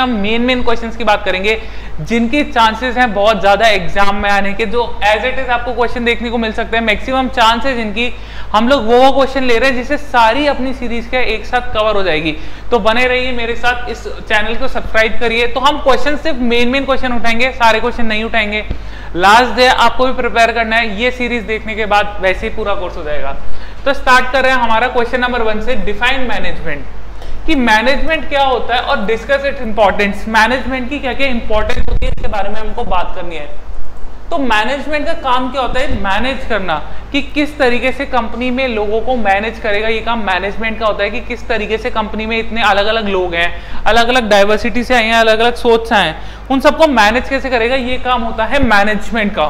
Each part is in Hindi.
हम मेन मेन क्वेश्चंस की बात करेंगे, जिनकी चांसेस हैं बहुत ज़्यादा एग्ज़ाम में आने के, जो एज इट इज़ आपको क्वेश्चन देखने को मिल सकते हैं। मैक्सिमम चांसेस जिनकी हम लोग वो वो क्वेश्चन ले रहे हैं जिससे सारी अपनी सीरीज़ के एक साथ कवर हो जाएगी। तो बने रहिए मेरे साथ, इस चैनल को सब्सक्राइब करिए। तो हम क्वेश्चन सिर्फ़ मेन मेन क्वेश्चन उठाएँगे, सारे क्वेश्चन नहीं उठाएँगे। लास्ट डे आपको भी प्रिपेयर करना है, ये सीरीज़ देखने के बाद वैसे ही पूरा कोर्स हो जाएगा। तो स्टार्ट कर रहे हैं हमारा क्वेश्चन नंबर वन से डिफाइन मैनेजमेंट कि मैनेजमेंट क्या होता है और डिस्कस इट इंपॉर्टेंस मैनेजमेंट की क्या क्या इंपॉर्टेंस होती है, इसके बारे में हमको बात करनी है. तो मैनेजमेंट का काम क्या होता है? मैनेज करना. कि किस तरीके से कंपनी में लोगों को मैनेज करेगा, ये काम मैनेजमेंट का होता है कि किस तरीके से कंपनी में इतने अलग अलग लोग हैं अलग अलग डाइवर्सिटी से आए हैं अलग अलग सोच से आए हैं. उन सबको मैनेज कैसे करेगा? ये काम होता है मैनेजमेंट का.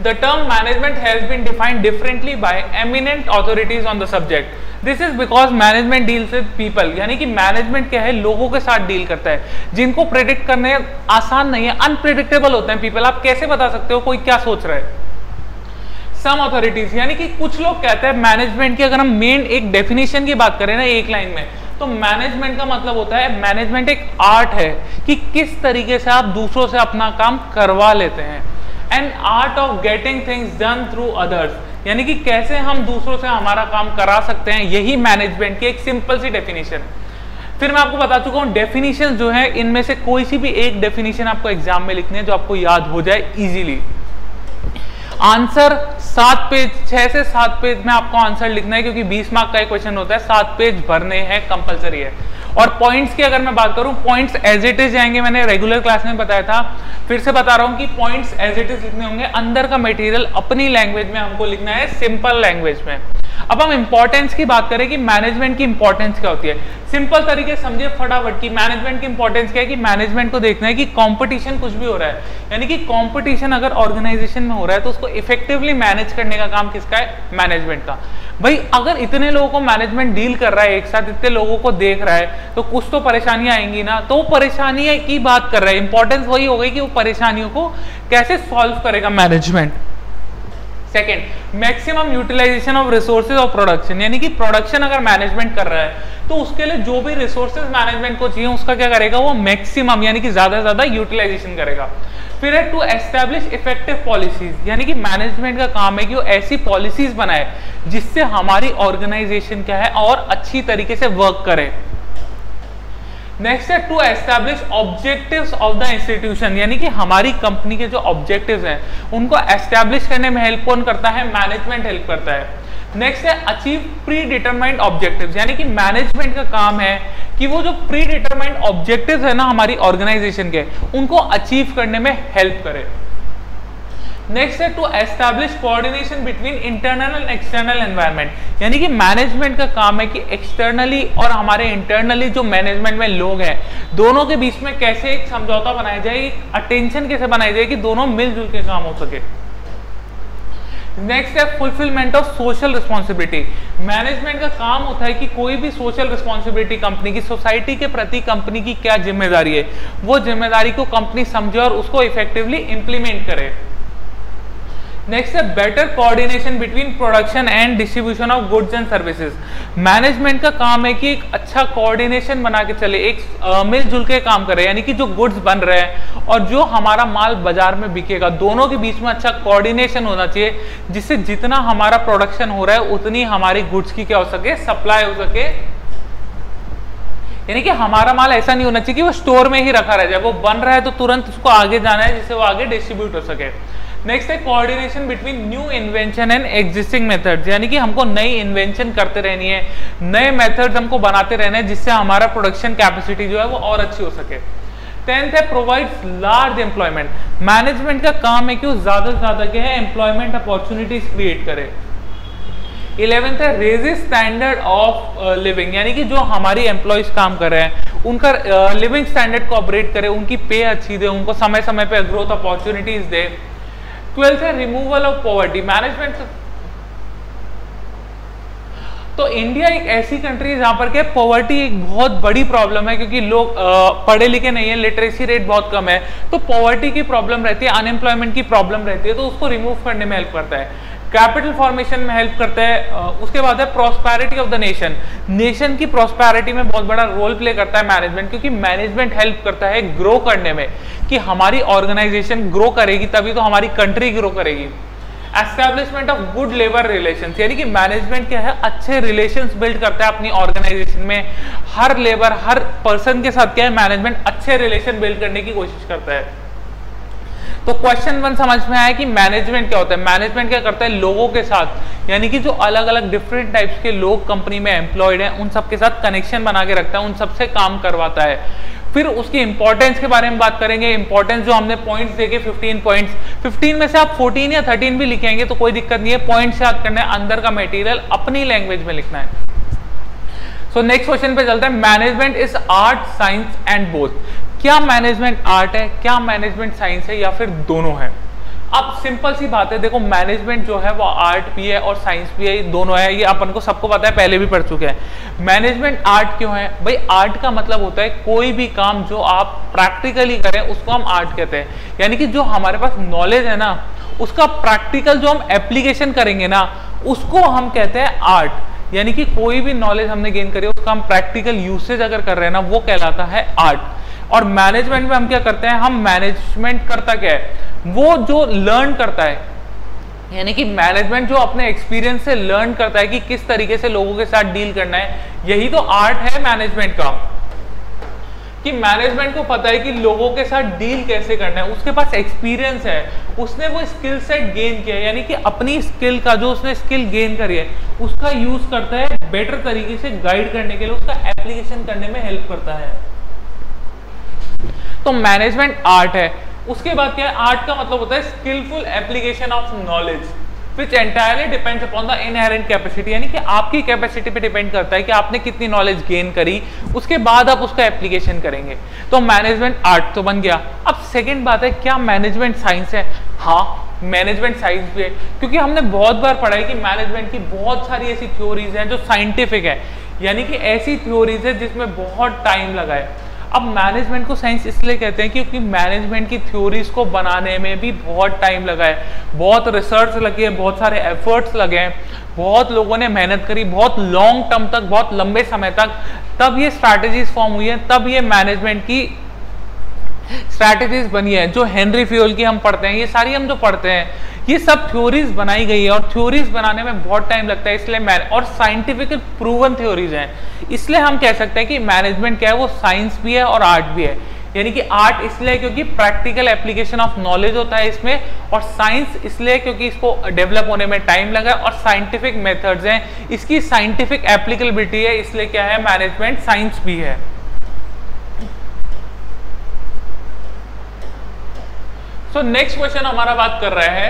The term management has been defined differently by eminent authorities on the subject. This is because management deals with people यानी कि मैनेजमेंट क्या है? लोगों के साथ डील करता है। जिनको प्रिडिक्ट करने आसान नहीं है अनप्रिडिक्टेबल होते हैं पीपल आप कैसे बता सकते हो कोई क्या सोच रहा है? सम अथॉरिटीज यानी कि कुछ लोग कहते हैं मैनेजमेंट की अगर हम मेन एक डेफिनेशन की बात करें ना एक लाइन में तो मैनेजमेंट का मतलब होता है मैनेजमेंट एक आर्ट है कि किस तरीके से आप दूसरों से अपना काम करवा लेते हैं। And art of getting things done through others यानी कि कैसे हम दूसरों से हमारा काम करा सकते हैं, यही मैनेजमेंट की एक सिंपल सी डेफिनेशन फिर मैं आपको बता चुका हूँ डेफिनेशन जो है, इनमें से कोई सी भी एक डेफिनेशन आपको एग्ज़ाम में लिखनी है जो आपको याद हो जाए इजीली आंसर सात पेज, छह से सात पेज में आपको आंसर लिखना है, क्योंकि 20 मार्क का एक क्वेश्चन होता है। सात पेज भरने हैं कंपलसरी है। और पॉइंट्स की अगर मैं बात करूँ पॉइंट्स एज इट इज़ जाएँगे, मैंने रेगुलर क्लास में बताया था। फिर से बता रहा हूँ कि पॉइंट्स एज इट इज़ लिखने होंगे। अंदर का मटेरियल अपनी लैंग्वेज में हमको लिखना है सिंपल लैंग्वेज में। अब हम इंपॉर्टेंस की बात करें कि मैनेजमेंट की इंपॉर्टेंस क्या होती है? सिंपल तरीके समझिए फटाफट की मैनेजमेंट की इंपॉर्टेंस क्या है कि मैनेजमेंट को देखना है कि कंपटीशन कुछ भी हो रहा है। यानी कि कंपटीशन अगर ऑर्गेनाइजेशन में हो रहा है तो उसको इफेक्टिवली मैनेज करने का काम किसका है? मैनेजमेंट का। भाई, अगर इतने लोगों को मैनेजमेंट डील कर रहा है, एक साथ इतने लोगों को देख रहा है तो कुछ तो परेशानियाँ आएँगी ना। तो परेशानियाँ की बात कर रहा है। इंपॉर्टेंस वही हो गई कि वो परेशानियों को कैसे सॉल्व करेगा management second maximum utilization of resources of production यानी कि प्रोडक्शन अगर मैनेजमेंट कर रहा है तो उसके लिए जो भी रिसोर्सेज मैनेजमेंट को चाहिए, उसका क्या करेगा? वो मैक्सिमम यानी कि ज़्यादा से ज़्यादा यूटिलाइजेशन करेगा। फिर है टू एस्टेब्लिश इफ़ेक्टिव पॉलिसीज़ यानी कि मैनेजमेंट का काम है कि वो ऐसी पॉलिसीज़ बनाए, जिससे हमारी ऑर्गेनाइजेशन क्या है और अच्छी तरीके से वर्क करे। नेक्स्ट है to establish objectives of the institution यानी कि हमारी कंपनी के जो ऑब्जेक्टिव्स हैं, उनको एस्टैब्लिश करने में हेल्प कौन करता है? मैनेजमेंट हेल्प करता है। नेक्स्ट है अचीव प्री डिटरमाइंड ऑब्जेक्टिव्स यानी कि मैनेजमेंट का काम है कि वो जो प्री डिटरमाइंड ऑब्जेक्टिव्स है ना हमारी ऑर्गेनाइजेशन के, उनको अचीव करने में हेल्प करे। नेक्स्ट है to establish coordination between internal and external environment यानी कि मैनेजमेंट का काम है कि एक्सटर्नली और हमारे इंटरनली जो मैनेजमेंट में लोग हैं, दोनों के बीच में कैसे एक समझौता बनाया जाए अटेंशन कैसे बनाई जाए कि दोनों मिलजुल के काम हो सके। नेक्स्ट है fulfillment of social responsibility management का काम होता है कि कोई भी सोशल रिस्पॉन्सिबिलिटी कंपनी की सोसाइटी के प्रति कंपनी की क्या ज़िम्मेदारी है, वो ज़िम्मेदारी को कंपनी समझे और उसको इफेक्टिवली इंप्लीमेंट करे। नेक्स्ट है better coordination between production and distribution of goods and services management का काम है कि एक अच्छा कोऑर्डिनेशन बना के चले, एक मिलजुल के काम करे, यानी कि जो गुड्स बन रहे हैं और जो हमारा माल बाज़ार में बिकेगा, दोनों के बीच में अच्छा कोऑर्डिनेशन होना चाहिए, जिससे जितना हमारा प्रोडक्शन हो रहा है, उतनी हमारी गुड्स की क्या हो सके सप्लाई हो सके। यानी कि हमारा माल ऐसा नहीं होना चाहिए कि वो स्टोर में ही रखा रह जाए। वो बन रहा है तो तुरंत उसको आगे जाना है, जिससे वो आगे डिस्ट्रीब्यूट हो सके। नेक्स्ट है coordination between new invention and existing methods यानी कि हमको नई इन्वेंशन करते रहनी है नए मेथड्स हमको बनाते रहने हैं जिससे हमारा प्रोडक्शन कैपेसिटी जो है वो और अच्छी हो सके। टेंथ है प्रोवाइड लार्ज एम्प्लॉयमेंट मैनेजमेंट का काम है कि वो ज़्यादा से ज़्यादा क्या है एम्प्लॉयमेंट अपॉर्चुनिटीज़ क्रिएट करे। इलेवेंथ है रेजिस स्टैंडर्ड ऑफ़ लिविंग यानी कि जो हमारी एम्प्लॉयज़ काम कर रहे हैं उनका लिविंग uh, स्टैंडर्ड को अपग्रेड करे उनकी पे अच्छी दे उनको समय समय पे ग्रोथ अपॉर्चुनिटीज़ दे। ट्वेल्थ है रिमूवल ऑफ़ पॉवर्टी मैनेजमेंट तो इंडिया एक ऐसी कंट्री है जहाँ पर क्या पॉवर्टी एक बहुत बड़ी प्रॉब्लम है, क्योंकि लोग पढ़े लिखे नहीं है लिटरेसी रेट बहुत कम है। तो पॉवर्टी की प्रॉब्लम रहती है अनएम्प्लॉयमेंट की प्रॉब्लम रहती है तो उसको रिमूव करने में हेल्प करता है। कैपिटल फॉर्मेशन में हेल्प करता है उसके बाद है prosperity of the nation nation की प्रोस्पैरिटी में बहुत बड़ा रोल प्ले करता है मैनेजमेंट क्योंकि मैनेजमेंट हेल्प करता है ग्रो करने में, कि हमारी ऑर्गेनाइजेशन ग्रो करेगी, तभी तो हमारी कंट्री ग्रो करेगी. Establishment of good labour relation यानी कि मैनेजमेंट क्या है? अच्छे रिलेशन बिल्ड करता है अपनी ऑर्गेनाइजेशन में. हर लेबर हर पर्सन के साथ क्या है? मैनेजमेंट अच्छे रिलेशन बिल्ड करने की कोशिश करता है. तो क्वेश्चन वन समझ में आया कि मैनेजमेंट क्या होता है? मैनेजमेंट क्या करता है? लोगों के साथ। यानी कि जो अलग अलग डिफरेंट टाइप्स के लोग कंपनी में एम्प्लॉयड हैं, उन सबके साथ कनेक्शन बना के रखता है, उन सबसे काम करवाता है। फिर उसकी इंपॉर्टेंस के बारे में बात करेंगे। इंपॉर्टेंस जो हमने पॉइंट्स देखे 15 पॉइंट्स 15 में से आप 14 या 13 भी लिखेंगे तो कोई दिक्कत नहीं है। पॉइंट्स याद करना है, अंदर का मटेरियल अपनी लैंग्वेज में लिखना है। सो नेक्स्ट क्वेश्चन पे चलता है। Management is art science and both क्या मैनेजमेंट आर्ट है, क्या मैनेजमेंट साइंस है, या फिर दोनों है? अब सिंपल सी बात है, देखो मैनेजमेंट जो है, वो आर्ट भी है और साइंस भी है दोनों है, ये अपन को सबको पता है, पहले भी पढ़ चुके हैं। मैनेजमेंट आर्ट क्यों है? भाई आर्ट का मतलब होता है, कोई भी काम जो आप प्रैक्टिकली करें, उसको हम आर्ट कहते हैं। यानी कि जो हमारे पास नॉलेज है ना, उसका प्रैक्टिकल जो हम एप्लीकेशन करेंगे ना, उसको हम कहते हैं आर्ट यानी कि कोई भी नॉलेज हमने गेन करी, उसका हम प्रैक्टिकल यूसेज अगर कर रहे हैं ना, वो कहलाता है आर्ट और मैनेजमेंट में हम क्या करते हैं? हम मैनेजमेंट करता क्या है? वो जो लर्न करता है, यानी कि मैनेजमेंट जो अपने एक्सपीरियंस से लर्न करता है कि किस तरीके से लोगों के साथ डील करना है, यही तो आर्ट है मैनेजमेंट का। कि मैनेजमेंट को पता है कि लोगों के साथ डील कैसे करना है, उसके पास एक्सपीरियंस है, उसने वो स्किल सेट गेन किया यानी कि अपनी स्किल का जो उसने स्किल गेन करी है, उसका यूज़ करता है बेटर तरीके से गाइड करने के लिए, उसका एप्लीकेशन करने में हेल्प करता है। तो मैनेजमेंट आर्ट है। उसके बाद क्या है? आर्ट का मतलब होता है skilful application of knowledge which entirely depends upon the inherent capacity यानी कि आपकी कैपेसिटी पे डिपेंड करता है कि आपने कितनी नॉलेज गेन करी, उसके बाद आप उसका एप्लीकेशन करेंगे। तो मैनेजमेंट आर्ट तो बन गया। अब सेकेंड बात है, क्या मैनेजमेंट साइंस है? हाँ मैनेजमेंट साइंस भी है। क्योंकि हमने बहुत बार पढ़ा है कि मैनेजमेंट की बहुत सारी ऐसी थ्योरीज हैं जो साइंटिफिक है। यानी कि ऐसी थ्योरीज है जिसमें बहुत टाइम लगा है। अब मैनेजमेंट को साइंस इसलिए कहते हैं क्योंकि मैनेजमेंट की थ्योरीज को बनाने में भी बहुत टाइम लगा है। बहुत रिसर्च लगी है, बहुत सारे एफर्ट्स लगे हैं। बहुत लोगों ने मेहनत करी, बहुत लॉन्ग टर्म तक, बहुत लंबे समय तक। तब ये स्ट्रैटेजीज फॉर्म हुई है, तब ये मैनेजमेंट की स्ट्रैटेजीज बनी है, जो हेनरी फ्यूल की हम पढ़ते हैं, ये सारी हम जो पढ़ते हैं, ये सब थ्योरीज बनाई गई है और थ्योरीज बनाने में बहुत टाइम लगता है, इसलिए मैं और साइंटिफिक प्रूवन थ्योरीज हैं। इसलिए हम कह सकते हैं कि मैनेजमेंट क्या है, वो साइंस भी है और आर्ट भी है। यानी कि आर्ट इसलिए क्योंकि प्रैक्टिकल एप्लीकेशन ऑफ़ नॉलेज होता है इसमें, और साइंस इसलिए क्योंकि इसको डेवलप होने में टाइम लगा और साइंटिफिक मेथड्स हैं। इसकी साइंटिफिक एप्लीकेबिलिटी है, इसलिए क्या है मैनेजमेंट साइंस भी है। सो नेक्स्ट क्वेश्चन हमारा बात कर रहा है।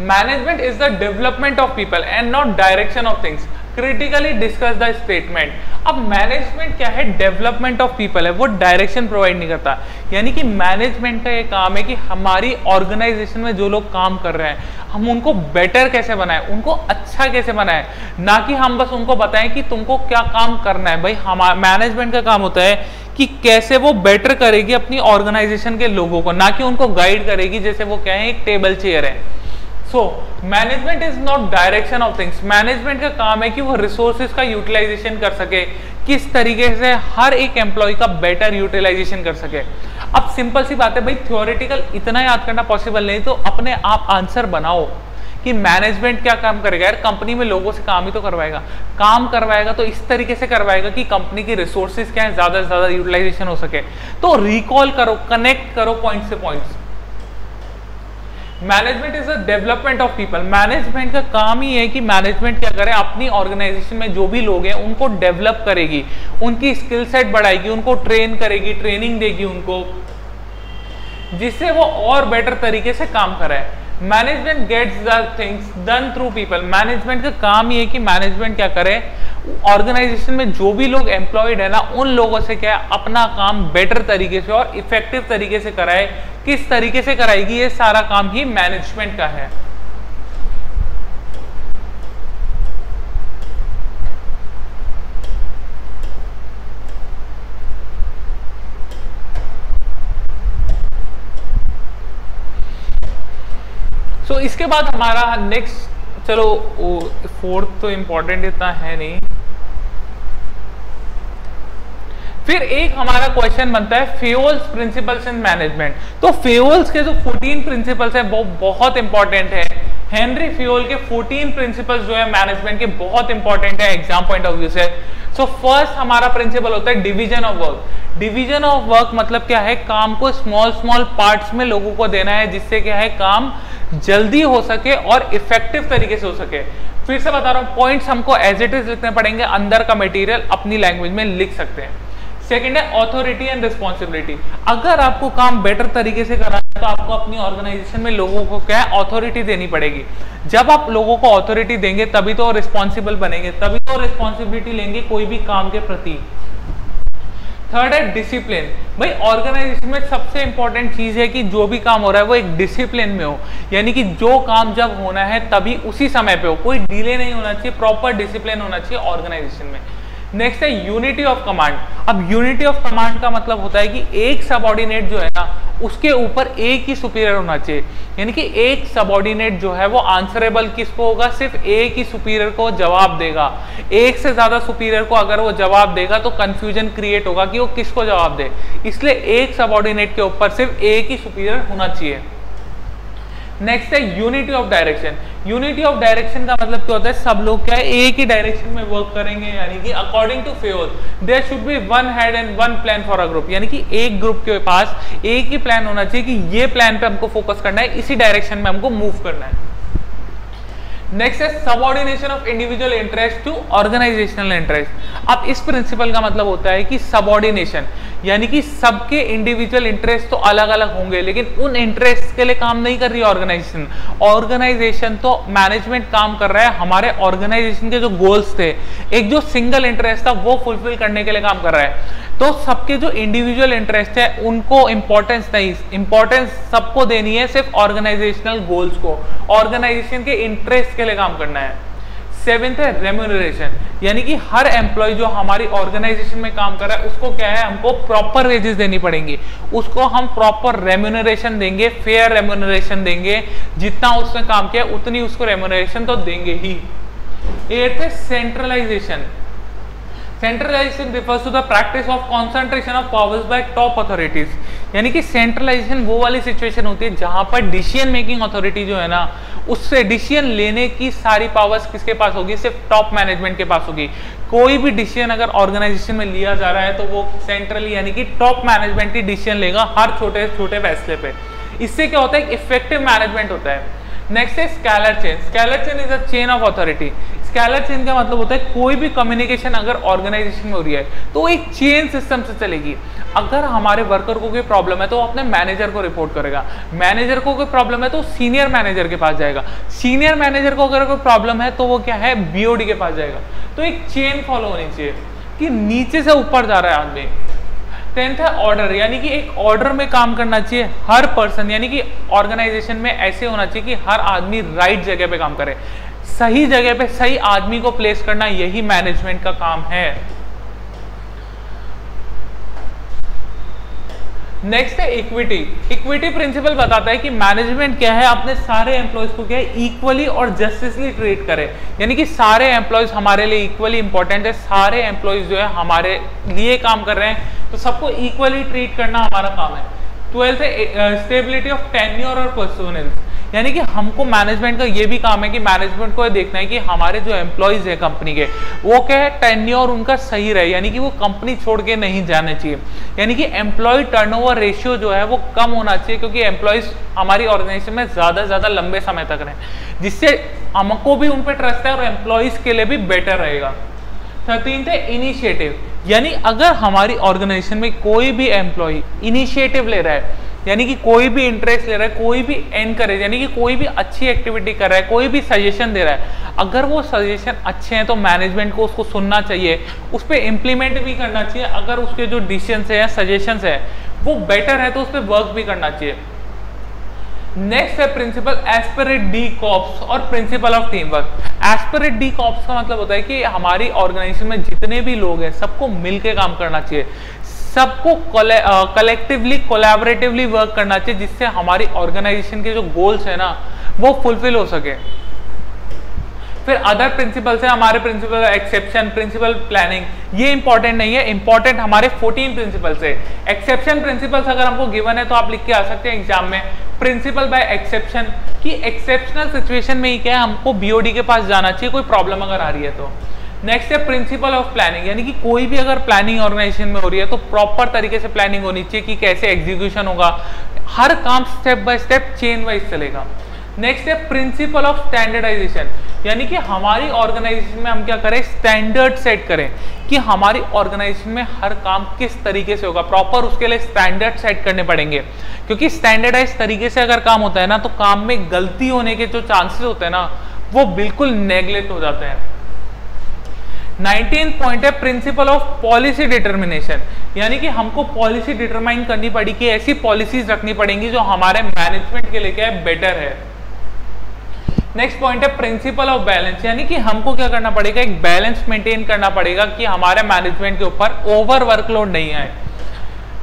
Management is the development of people and not direction of things critically discuss the statement अब मैनेजमेंट क्या है? डेवलपमेंट ऑफ़ पीपल है। वो डायरेक्शन प्रोवाइड नहीं करता। यानी कि मैनेजमेंट का ये काम है कि हमारी ऑर्गेनाइजेशन में जो लोग काम कर रहे हैं, हम उनको बेटर कैसे बनाएँ? उनको अच्छा कैसे बनाएँ? ना कि हम बस उनको बताएँ कि तुमको क्या काम करना है। भाई, हम मैनेजमेंट का काम होता है कि कैसे वो बेटर करेगी अपनी ऑर्गेनाइजेशन के लोगों को, ना कि उनको गाइड करेगी, जैसे वो कहें, एक टेबल चेयर है। So management is not direction of things management का काम है कि वो रिसोर्सेज का यूटिलाइजेशन कर सके, किस तरीके से हर एक एम्प्लॉय का बेटर यूटिलाइजेशन कर सके। अब सिंपल सी बात है, भाई थ्योरेटिकल इतना याद करना पॉसिबल नहीं तो अपने आप आंसर बनाओ। कि मैनेजमेंट क्या काम करेगा? यार कंपनी में लोगों से काम ही तो करवाएगा। काम करवाएगा तो इस तरीके से करवाएगा कि कंपनी की रिसोर्सेज क्या है, ज़्यादा से ज़्यादा यूटिलाइजेशन हो सके। तो रिकॉल करो कनेक्ट करो पॉइंट से points management is a development of people management का काम ही है कि मैनेजमेंट क्या करे, अपनी ऑर्गेनाइजेशन में जो भी लोग हैं, उनको डेवलप करेगी। उनकी स्किल सेट बढ़ाएगी, उनको ट्रेन करेगी ट्रेनिंग देगी उनको, जिससे वो और बेटर तरीके से काम करे management gets the things done through people management का काम ही है कि मैनेजमेंट क्या करे? ऑर्गेनाइजेशन में जो भी लोग एम्प्लॉयड है ना, उन लोगों से क्या अपना काम बेटर तरीके से और इफ़ेक्टिव तरीके से कराए। किस तरीके से कराएगी? ये सारा काम ही मैनेजमेंट का है। सो so, इसके बाद हमारा नेक्स्ट चलो फोर्थ तो इम्पोर्टेंट इतना है नहीं। फिर एक हमारा क्वेश्चन बनता है फ्यूल्स प्रिंसिपल्स इन मैनेजमेंट तो फ्यूल्स के जो 14 प्रिंसिपल्स है वो बहुत इंपॉर्टेंट है. हेनरी फ्यूल के 14 प्रिंसिपल्स जो है मैनेजमेंट के बहुत इंपॉर्टेंट है एग्ज़ाम पॉइंट ऑफ़ व्यू से. सो so, फ़र्स्ट हमारा प्रिंसिपल होता है division of work division of work मतलब क्या है? काम को स्मॉल स्मॉल पार्ट्स में लोगों को देना है जिससे क्या है? काम जल्दी हो सके और इफ़ेक्टिव तरीके से हो सके. फिर से बता रहा हूँ पॉइंट्स हमको एज इट इज़ लिखने पड़ेंगे अंदर का मटेरियल अपनी लैंग्वेज में लिख सकते हैं. सेकेंड है ऑथोरिटी एंड रिस्पॉन्सिबिलिटी अगर आपको काम बेटर तरीके से करना है तो आपको अपनी ऑर्गेनाइजेशन में लोगों को क्या है ऑथोरिटी देनी पड़ेगी। जब आप लोगों को ऑथोरिटी देंगे, तभी तो रिस्पॉन्सिबल बनेंगे, तभी तो रिस्पॉन्सिबिलिटी लेंगे कोई भी काम के प्रति। थर्ड है डिसिप्लिन भाई ऑर्गेनाइजेशन में सबसे इंपॉर्टेंट चीज़ है कि जो भी काम हो रहा है, वो एक डिसिप्लिन में हो। यानी कि जो काम जब होना है, तभी उसी समय पे हो। कोई डिले नहीं होना चाहिए प्रॉपर डिसिप्लिन होना चाहिए ऑर्गेनाइजेशन में। नेक्स्ट है यूनिटी ऑफ़ कमांड अब यूनिटी ऑफ़ कमांड का मतलब होता है कि एक सबॉर्डिनेट जो है ना, उसके ऊपर एक ही सुपीरियर होना चाहिए। यानी कि एक सबॉर्डिनेट जो है, वो आंसरेबल किसको होगा? सिर्फ़ एक ही सुपीरियर को जवाब देगा। एक से ज़्यादा सुपीरियर को अगर वो जवाब देगा तो कंफ्यूजन क्रिएट होगा कि वो किसको जवाब दे। इसलिए एक सबॉर्डिनेट के ऊपर सिर्फ़ एक ही सुपीरियर होना चाहिए। नेक्स्ट है unity of direction unity of direction का मतलब क्या होता है? सब लोग क्या है? एक ही डायरेक्शन में वर्क करेंगे, यानी कि according to Fayol there should be one head and one plan for a group यानी कि एक ग्रुप के पास एक ही प्लान होना चाहिए कि ये प्लान पे हमको फोकस करना है, इसी डायरेक्शन में हमको मूव करना है। नेक्स्ट है subordination of individual interest to organisational interest अब इस प्रिंसिपल का मतलब होता है कि सबॉर्डिनेशन यानी कि सबके इंडिविजुअल इंटरेस्ट तो अलग अलग होंगे, लेकिन उन इंटरेस्ट के लिए काम नहीं कर रही ऑर्गेनाइजेशन ऑर्गेनाइजेशन तो मैनेजमेंट काम कर रहा है, हमारे ऑर्गेनाइजेशन के जो गोल्स थे, एक जो सिंगल इंटरेस्ट था, वो फुलफिल करने के लिए काम कर रहा है। तो सबके जो इंडिविजुअल इंटरेस्ट है, उनको इंपॉर्टेंस नहीं। इंपॉर्टेंस सबको देनी है, सिर्फ़ ऑर्गेनाइजेशनल गोल्स को। ऑर्गेनाइजेशन के इंटरेस्ट के लिए काम करना है। सेवेंथ है रेम्यूनरेशन यानी कि हर एम्प्लॉय जो हमारी ऑर्गेनाइजेशन में काम कर रहा है, उसको क्या है, हमको प्रॉपर वेजेस देनी पड़ेंगी। उसको हम प्रॉपर रेम्यूनरेशन देंगे फेयर रेम्यूनरेशन देंगे। जितना उसने काम किया, उतनी उसको रेम्यूनरेशन तो देंगे ही। एट है centralisation centralisation refers to the practice of concentration of powers by top authorities यानी कि सेंट्रलाइजेशन वो वाली सिचुएशन होती है जहाँ पर डिसीज़न मेकिंग अथॉरिटी जो है ना, उससे डिसीज़न लेने की सारी पावर्स किसके पास होगी? सिर्फ़ टॉप मैनेजमेंट के पास होगी। कोई भी डिसीज़न अगर ऑर्गेनाइजेशन में लिया जा रहा है तो वो सेंट्रली यानी कि टॉप मैनेजमेंट ही डिसीज़न लेगा हर छोटे छोटे फैसले पे। इससे क्या होता है? इफ़ेक्टिव मैनेजमेंट होता है। नेक्स्ट है scalar chain scalar chain is a chain of authority scalar chain का मतलब होता है कोई भी कम्युनिकेशन अगर ऑर्गेनाइजेशन में हो रही है तो एक चेन सिस्टम से चलेगी। अगर हमारे वर्कर को कोई प्रॉब्लम है तो वो अपने मैनेजर को रिपोर्ट करेगा। मैनेजर को कोई प्रॉब्लम है तो सीनियर मैनेजर के पास जाएगा। सीनियर मैनेजर को अगर कोई प्रॉब्लम है तो वो क्या है? बीओडी के पास जाएगा। तो एक चेन फॉलो होनी चाहिए कि नीचे से ऊपर जा रहा है आदमी। टेंथ है ऑर्डर यानी कि एक ऑर्डर में काम करना चाहिए हर पर्सन यानी कि ऑर्गेनाइजेशन में ऐसे होना चाहिए कि हर आदमी राइट जगह पे काम करे। सही जगह पे सही आदमी को प्लेस करना यही मैनेजमेंट का काम है। नेक्स्ट है इक्विटी इक्विटी प्रिंसिपल बताता है कि मैनेजमेंट क्या है? अपने सारे एम्प्लॉयज़ को क्या है? इक्वली और जस्टिसली ट्रीट करे. यानी कि सारे एम्प्लॉयज़ हमारे लिए इक्वली इंपॉर्टेंट है. सारे एम्प्लॉयज़ जो है हमारे लिए काम कर रहे हैं. तो सबको इक्वली ट्रीट करना हमारा काम है. ट्वेल्थ है स्टेबिलिटी ऑफ़ टेन्योर और पर्सोनेंस यानी कि हमको मैनेजमेंट का ये भी काम है कि मैनेजमेंट को देखना है कि हमारे जो एम्प्लॉयज़ है कंपनी के, वो क्या है टेन्योर उनका सही रहे, यानी कि वो कंपनी छोड़ के नहीं जाना चाहिए। यानी कि एम्प्लॉय टर्नओवर रेशियो जो है वो कम होना चाहिए, क्योंकि एम्प्लॉयज़ हमारी ऑर्गेनाइजेशन में ज़्यादा से ज़्यादा लंबे समय तक रहे, जिससे हमको भी उन पर ट्रस्ट है और एम्प्लॉयज़ के लिए भी बेटर रहेगा। थर्टीन थे इनिशिएटिव यानी अगर हमारी ऑर्गेनाइजेशन में कोई भी एम्प्लॉय इनिशिएटिव ले रहा है यानी कि कोई भी इंटरेस्ट ले रहा है, कोई भी एनकरेज यानी कि कोई भी अच्छी एक्टिविटी कर रहा है, कोई भी सजेशन दे रहा है, अगर वो सजेशन अच्छे हैं तो मैनेजमेंट को उसको सुनना चाहिए, उस पर इम्प्लीमेंट भी करना चाहिए, अगर उसके जो डिसीज़न है सजेशन है, वो बेटर है तो उस पर वर्क भी करना चाहिए। नेक्स्ट है प्रिंसिपल एस्पिरेट डी कॉप्स और principle of team work esprit de corps का मतलब होता है कि हमारी ऑर्गेनाइजेशन में जितने भी लोग हैं, सबको मिलकर काम करना चाहिए। सबको कलेक्टिवली कोलैबोरेटिवली वर्क करना चाहिए, जिससे हमारी ऑर्गेनाइजेशन के जो गोल्स है ना, वो फुलफिल हो सके। फिर अदर प्रिंसिपल्स है, हमारे प्रिंसिपल एक्सेप्शन प्रिंसिपल प्लानिंग ये इंपॉर्टेंट नहीं है इंपॉर्टेंट हमारे 14 प्रिंसिपल्स है। एक्सेप्शन प्रिंसिपल्स अगर हमको गिवन है तो आप लिख के आ सकते हैं एग्ज़ाम में। प्रिंसिपल बाय एक्सेप्शन कि एक्सेप्शनल सिचुएशन में ही क्या है, हमको बीओडी के पास जाना चाहिए, कोई प्रॉब्लम अगर आ रही है तो। नेक्स्ट है प्रिंसिपल ऑफ़ प्लानिंग यानी कि कोई भी अगर प्लानिंग ऑर्गेनाइजेशन में हो रही है तो प्रॉपर तरीके से प्लानिंग होनी चाहिए कि कैसे एग्जीक्यूशन होगा। हर काम step by step chain wise चलेगा। नेक्स्ट है प्रिंसिपल ऑफ़ स्टैंडर्डाइजेशन यानी कि हमारी ऑर्गेनाइजेशन में हम क्या करें? स्टैंडर्ड सेट करें कि हमारी ऑर्गेनाइजेशन में हर काम किस तरीके से होगा। प्रॉपर उसके लिए स्टैंडर्ड सेट करने पड़ेंगे। क्योंकि स्टैंडर्डाइज तरीके से अगर काम होता है ना तो काम में गलती होने के जो चांसेस होते हैं ना, वो बिल्कुल नेग्लेक्ट हो जाते हैं। नाइनटीन पॉइंट है प्रिंसिपल ऑफ़ पॉलिसी डिटर्मिनेशन यानी कि हमको पॉलिसी डिटरमाइन करनी पड़ी कि ऐसी पॉलिसीज़ रखनी पड़ेंगी जो हमारे मैनेजमेंट के लिए क्या है बेटर है। नेक्स्ट पॉइंट है प्रिंसिपल ऑफ़ बैलेंस यानी कि हमको क्या करना पड़ेगा, एक बैलेंस मेंटेन करना पड़ेगा कि हमारे मैनेजमेंट के ऊपर ओवर वर्कलोड नहीं आए।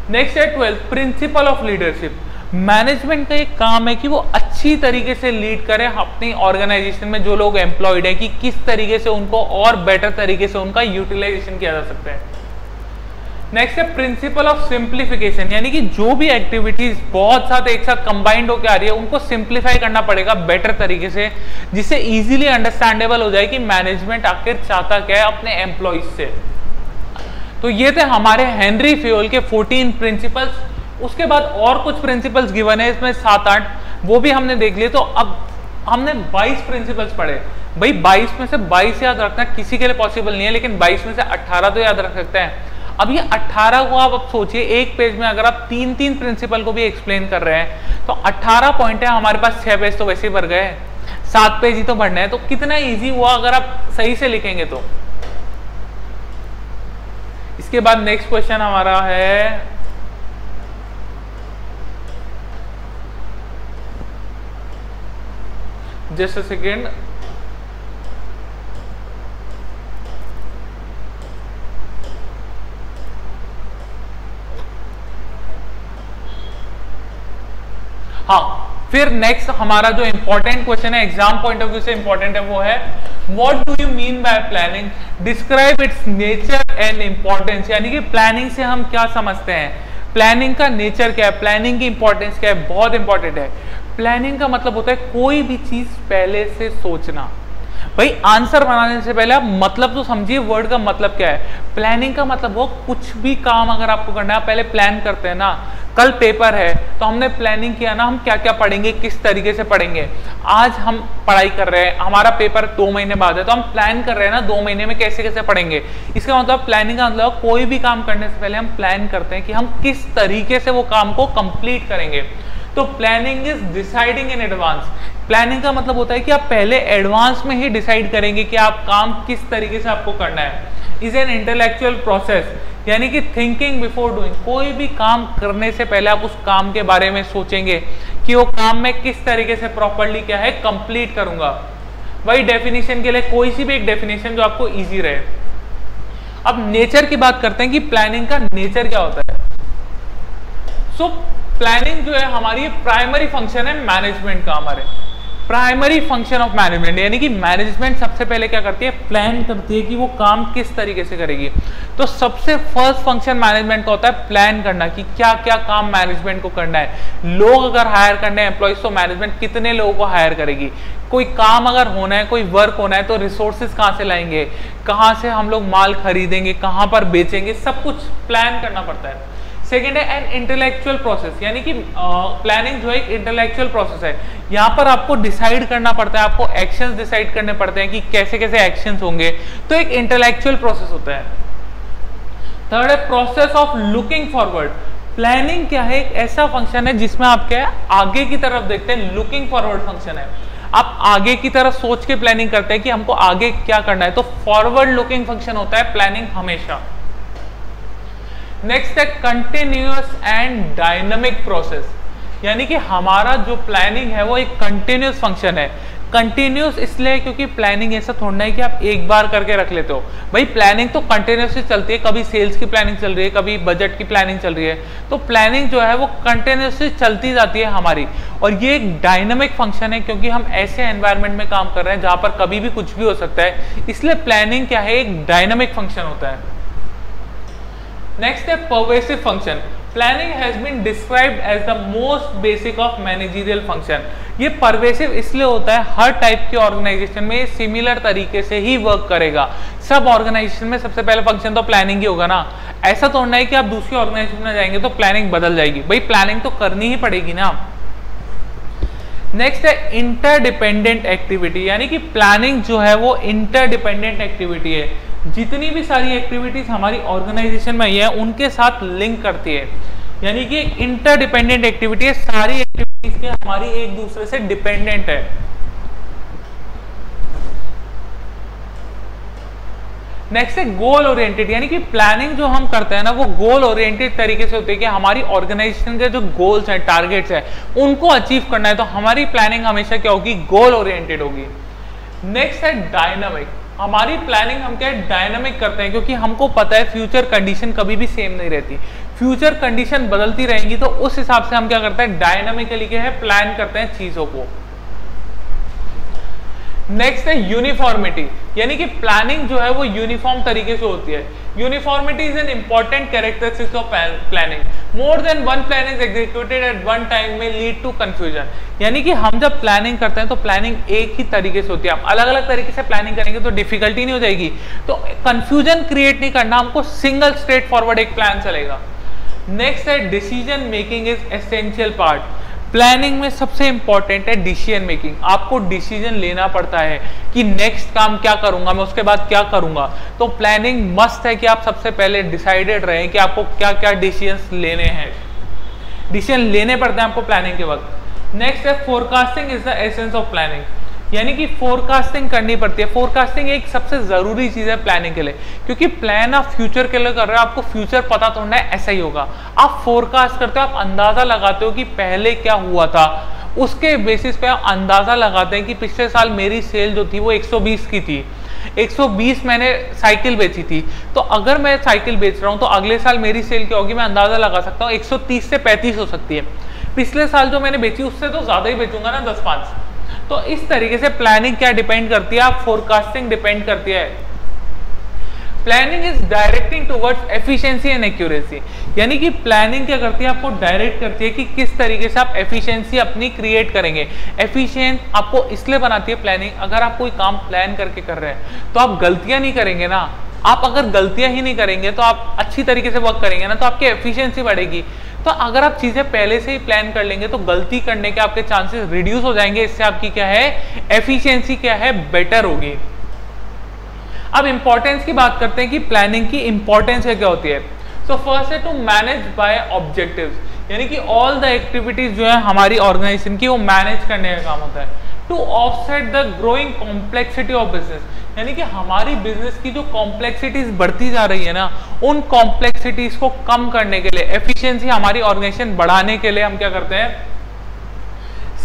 नेक्स्ट है twelfth principle of leadership management का एक काम है कि वो अच्छी तरीके से लीड करें अपनी ऑर्गेनाइजेशन में जो लोग एम्प्लॉयड है कि किस तरीके से उनको और बेटर तरीके से उनका यूटिलाइजेशन किया जा सकता है। नेक्स्ट है प्रिंसिपल ऑफ़ सिंप्लीफिकेशन यानी कि जो भी एक्टिविटीज़ बहुत साथ एक साथ कंबाइंड होकर आ रही है, उनको सिंप्लीफाई करना पड़ेगा बेटर तरीके से, जिससे इजीली अंडरस्टैंडेबल हो जाए कि मैनेजमेंट आखिर चाहता क्या है अपने एम्प्लॉयज़ से। तो ये थे हमारे हेनरी फ्यूल के 14 प्रिंसिपल्स उसके बाद और कुछ प्रिंसिपल्स गिवन है, इसमें सात आठ, वो भी हमने देख लिए। तो अब हमने 22 प्रिंसिपल्स पढ़े। भाई 22 में से 22 याद रखना, किसी के लिए पॉसिबल नहीं है, लेकिन 22 में से 18 तो याद रख सकते हैं। अब ये 18 को आप अब सोचिए, एक पेज में अगर आप तीन तीन प्रिंसिपल को भी एक्सप्लेन कर रहे हैं तो 18 पॉइंट है, हमारे पास छह पेज तो वैसे ही भर गए सात पेज ही तो भरने हैं तो कितना ईजी हुआ अगर आप सही से लिखेंगे तो। इसके बाद नेक्स्ट क्वेश्चन हमारा है जस्ट अ सेकेंड हाँ फिर नेक्स्ट हमारा जो इंपॉर्टेंट क्वेश्चन है एग्ज़ाम पॉइंट ऑफ़ व्यू से इंपॉर्टेंट है, वो है what do you mean by planning describe its nature and importance यानी कि प्लानिंग से हम क्या समझते हैं? प्लानिंग का नेचर क्या है? प्लानिंग की इंपॉर्टेंस क्या है? बहुत इंपॉर्टेंट है। प्लानिंग का मतलब होता है कोई भी चीज़ पहले से सोचना। भाई आंसर बनाने से पहले आप मतलब तो समझिए वर्ड का मतलब क्या है? प्लानिंग का मतलब वो कुछ भी काम अगर आपको करना है पहले प्लान करते हैं ना। कल पेपर है तो हमने प्लानिंग किया ना, हम क्या क्या पढ़ेंगे, किस तरीके से पढ़ेंगे? आज हम पढ़ाई कर रहे हैं, हमारा पेपर दो महीने बाद है तो हम प्लान कर रहे हैं ना, दो महीने में कैसे कैसे पढ़ेंगे? इसका मतलब प्लानिंग का मतलब कोई भी काम करने से पहले हम प्लान करते हैं कि हम किस तरीके से वो काम को कंप्लीट करेंगे। तो planning is deciding in advance planning का मतलब होता है कि आप पहले एडवांस में ही डिसाइड करेंगे कि आप काम किस तरीके से आपको करना है। इज़ एन इंटेलेक्चुअल प्रोसेस यानी कि थिंकिंग बिफोर डूइंग कोई भी काम करने से पहले आप उस काम के बारे में सोचेंगे कि वो काम मैं किस तरीके से प्रॉपरली क्या है कंप्लीट करूँगा। वही डेफिनेशन के लिए कोई सी भी एक डेफिनेशन जो आपको इजी रहे। अब नेचर की बात करते हैं कि प्लानिंग का नेचर क्या होता है। सो so, प्लानिंग जो है हमारी प्राइमरी फ़ंक्शन है मैनेजमेंट का हमारे। प्राइमरी फ़ंक्शन ऑफ़ मैनेजमेंट यानी कि मैनेजमेंट सबसे पहले क्या करती है? प्लान करती है कि वो काम किस तरीके से करेगी। तो सबसे फ़र्स्ट फ़ंक्शन मैनेजमेंट का होता है प्लान करना कि क्या क्या काम मैनेजमेंट को करना है। लोग अगर हायर करने हैं एम्प्लॉयज़ तो मैनेजमेंट कितने लोगों को हायर करेगी? कोई काम अगर होना है, कोई वर्क होना है तो रिसोर्सेज कहाँ से लाएँगे? कहाँ से हम लोग माल खरीदेंगे? कहाँ पर बेचेंगे? सब कुछ प्लान करना पड़ता है। सेकेंड है एन इंटेलेक्चुअल प्रोसेस यानी कि प्लानिंग जो है एक इंटेलेक्चुअल प्रोसेस है। यहाँ पर आपको डिसाइड करना पड़ता है, आपको एक्शंस डिसाइड करने पड़ते हैं कि कैसे कैसे एक्शंस होंगे। तो एक इंटेलेक्चुअल प्रोसेस होता है। थर्ड है process of looking forward planning क्या है? एक ऐसा फ़ंक्शन है जिसमें आप क्या है? आगे की तरफ़ देखते हैं लुकिंग फॉरवर्ड फ़ंक्शन है। आप आगे की तरफ़ सोच के प्लानिंग करते हैं कि हमको आगे क्या करना है। तो फॉरवर्ड लुकिंग फ़ंक्शन होता है प्लानिंग हमेशा। नेक्स्ट है कंटिन्यूस एंड डायनामिक प्रोसेस यानी कि हमारा जो प्लानिंग है वो एक कंटिन्यूस फ़ंक्शन है। कंटिन्यूस इसलिए क्योंकि प्लानिंग ऐसा थोड़ा है कि आप एक बार करके रख लेते हो। भाई प्लानिंग तो कंटिन्यूसली चलती है। कभी सेल्स की प्लानिंग चल रही है, कभी बजट की प्लानिंग चल रही है। तो प्लानिंग जो है वो कंटिन्यूसली चलती जाती है हमारी। और ये एक डायनामिक फ़ंक्शन है क्योंकि हम ऐसे एनवायरमेंट में काम कर रहे हैं जहाँ पर कभी भी कुछ भी हो सकता है। इसलिए प्लानिंग क्या है? एक डायनामिक फ़ंक्शन होता है। नेक्स्ट है pervasive function planning has been described as the most basic of managerial function ये परवेसिव इसलिए होता है, हर टाइप के ऑर्गेनाइजेशन में सिमिलर तरीके से ही वर्क करेगा। सब ऑर्गेनाइजेशन में सबसे पहले फ़ंक्शन तो प्लानिंग ही होगा ना। ऐसा तोड़ना है कि आप दूसरी ऑर्गेनाइजेशन में जाएँगे तो प्लानिंग बदल जाएगी। भाई प्लानिंग तो करनी ही पड़ेगी ना। नेक्स्ट है इंटरडिपेंडेंट एक्टिविटी यानी कि प्लानिंग जो है वो इंटरडिपेंडेंट एक्टिविटी है। जितनी भी सारी एक्टिविटीज़ हमारी ऑर्गेनाइजेशन में है, उनके साथ लिंक करती है। यानी कि इंटरडिपेंडेंट एक्टिविटी है, सारी एक्टिविटीज़ के हमारी एक दूसरे से डिपेंडेंट है। नेक्स्ट है गोल ओरिएंटेड यानी कि प्लानिंग जो हम करते हैं ना, वो गोल ओरिएंटेड तरीके से होती है कि हमारी ऑर्गेनाइजेशन के जो गोल्स हैं टारगेट्स हैं, उनको अचीव करना है। तो हमारी प्लानिंग हमेशा क्या होगी? गोल ओरिएंटेड होगी। नेक्स्ट है डायनामिक हमारी प्लानिंग हम क्या डायनामिक करते हैं, क्योंकि हमको पता है फ्यूचर कंडीशन कभी भी सेम नहीं रहती। फ्यूचर कंडीशन बदलती रहेंगी तो उस हिसाब से हम क्या करते हैं? डायनामिकली क्या है? प्लान करते हैं चीज़ों को। नेक्स्ट है यूनिफॉर्मिटी यानी कि प्लानिंग जो है वो यूनिफॉर्म तरीके से होती है. Uniformity is an important characteristics of planning more than one plan is executed at one time में लीड टू कंफ्यूजन यानी कि हम जब प्लानिंग करते हैं तो प्लानिंग एक ही तरीके से होती है. आप अलग अलग तरीके से प्लानिंग करेंगे तो डिफिकल्टी नहीं हो जाएगी. तो कंफ्यूजन क्रिएट नहीं करना हमको सिंगल स्ट्रेट फॉरवर्ड एक प्लान चलेगा. नेक्स्ट है decision making is essential part planning में सबसे इंपॉर्टेंट है डिसीज़न मेकिंग आपको डिसीज़न लेना पड़ता है कि नेक्स्ट काम क्या करूँगा, मैं उसके बाद क्या करूँगा। तो प्लानिंग मस्त है कि आप सबसे पहले डिसाइडेड रहे कि आपको क्या क्या डिसीज़न लेने हैं। डिसीज़न लेने पड़ते हैं आपको प्लानिंग के वक्त। नेक्स्ट है forecasting is the essence of planning यानी कि फोरकास्टिंग करनी पड़ती है। फोरकास्टिंग एक सबसे ज़रूरी चीज़ है प्लानिंग के लिए। क्योंकि प्लान आप फ्यूचर के लिए कर रहे हो, आपको फ्यूचर पता तो है, ऐसा ही होगा। आप फोरकास्ट करते हो, आप अंदाज़ा लगाते हो कि पहले क्या हुआ था। उसके बेसिस पे आप अंदाज़ा लगाते हैं कि पिछले साल मेरी सेल जो थी वो 120 की थी। 120 मैंने साइकिल बेची थी। तो अगर मैं साइकिल बेच रहा हूँ तो अगले साल मेरी सेल क्या होगी? मैं अंदाज़ा लगा सकता हूँ 130 से 35 हो सकती है। पिछले साल जो मैंने बेची, उससे तो ज़्यादा ही बेचूँगा ना दस पाँच। तो इस तरीके से प्लानिंग क्या डिपेंड करती है? फोरकास्टिंग डिपेंड करती है। Planning is directing towards efficiency and accuracy यानी कि प्लानिंग क्या करती है? आपको डायरेक्ट करती है कि किस तरीके से आप एफिशिएंसी अपनी क्रिएट करेंगे। एफिशिएंट आपको इसलिए बनाती है प्लानिंग अगर आप कोई काम प्लान करके कर रहे हैं तो आप गलतियाँ नहीं करेंगे ना। आप अगर गलतियाँ ही नहीं करेंगे तो आप अच्छी तरीके से वर्क करेंगे ना तो आपकी एफिशिएंसी बढ़ेगी। तो अगर आप चीज़ें पहले से ही प्लान कर लेंगे तो गलती करने के आपके चांसेस रिड्यूस हो जाएँगे। इससे आपकी क्या है? एफिशिएंसी क्या है? बेटर होगी। अब इंपॉर्टेंस की बात करते हैं कि प्लानिंग की इंपॉर्टेंस क्या होती है। सो फ़र्स्ट है टू मैनेज बाय ऑब्जेक्टिव्स यानी कि ऑल द एक्टिविटीज़ जो है हमारी ऑर्गेनाइजेशन की, वो मैनेज करने का काम होता है। To offset the growing complexity of business यानी कि हमारी बिज़नेस की जो कॉम्प्लेक्सिटीज बढ़ती जा रही है ना, उन कॉम्प्लेक्सिटीज को कम करने के लिए एफिशिएंसी हमारी ऑर्गेनाइजेशन बढ़ाने के लिए हम क्या करते हैं?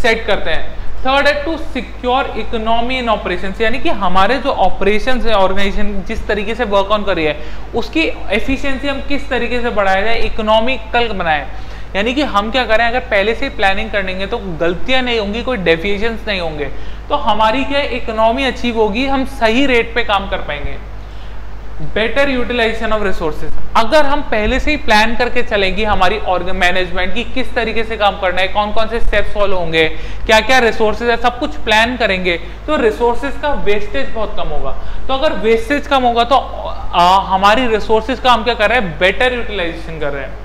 सेट करते हैं। थर्ड है to secure economy in operation यानी कि हमारे जो ऑपरेशन है ऑर्गेनाइजेशन जिस तरीके से वर्क ऑन करी है, उसकी एफिशिएंसी हम किस तरीके से बढ़ाया जाए? इकोनॉमिकल बनाए। यानी कि हम क्या करें अगर पहले से प्लानिंग करेंगे तो गलतियाँ नहीं होंगी कोई डेफिएशंस नहीं होंगे। तो हमारी क्या इकोनॉमी अचीव होगी हम सही रेट पे काम कर पाएँगे। बेटर यूटिलाइजेशन ऑफ़ रिसोर्सेज अगर हम पहले से ही प्लान करके चलेंगे हमारी मैनेजमेंट की किस तरीके से काम करना है कौन कौन से स्टेप्स फॉलो होंगे क्या क्या रिसोर्सेज है सब कुछ प्लान करेंगे तो रिसोर्सेज का वेस्टेज बहुत कम होगा। तो अगर वेस्टेज कम होगा तो आ, हमारी रिसोर्सेज का हम क्या कर रहे हैं बेटर यूटिलाइजेशन कर रहे हैं।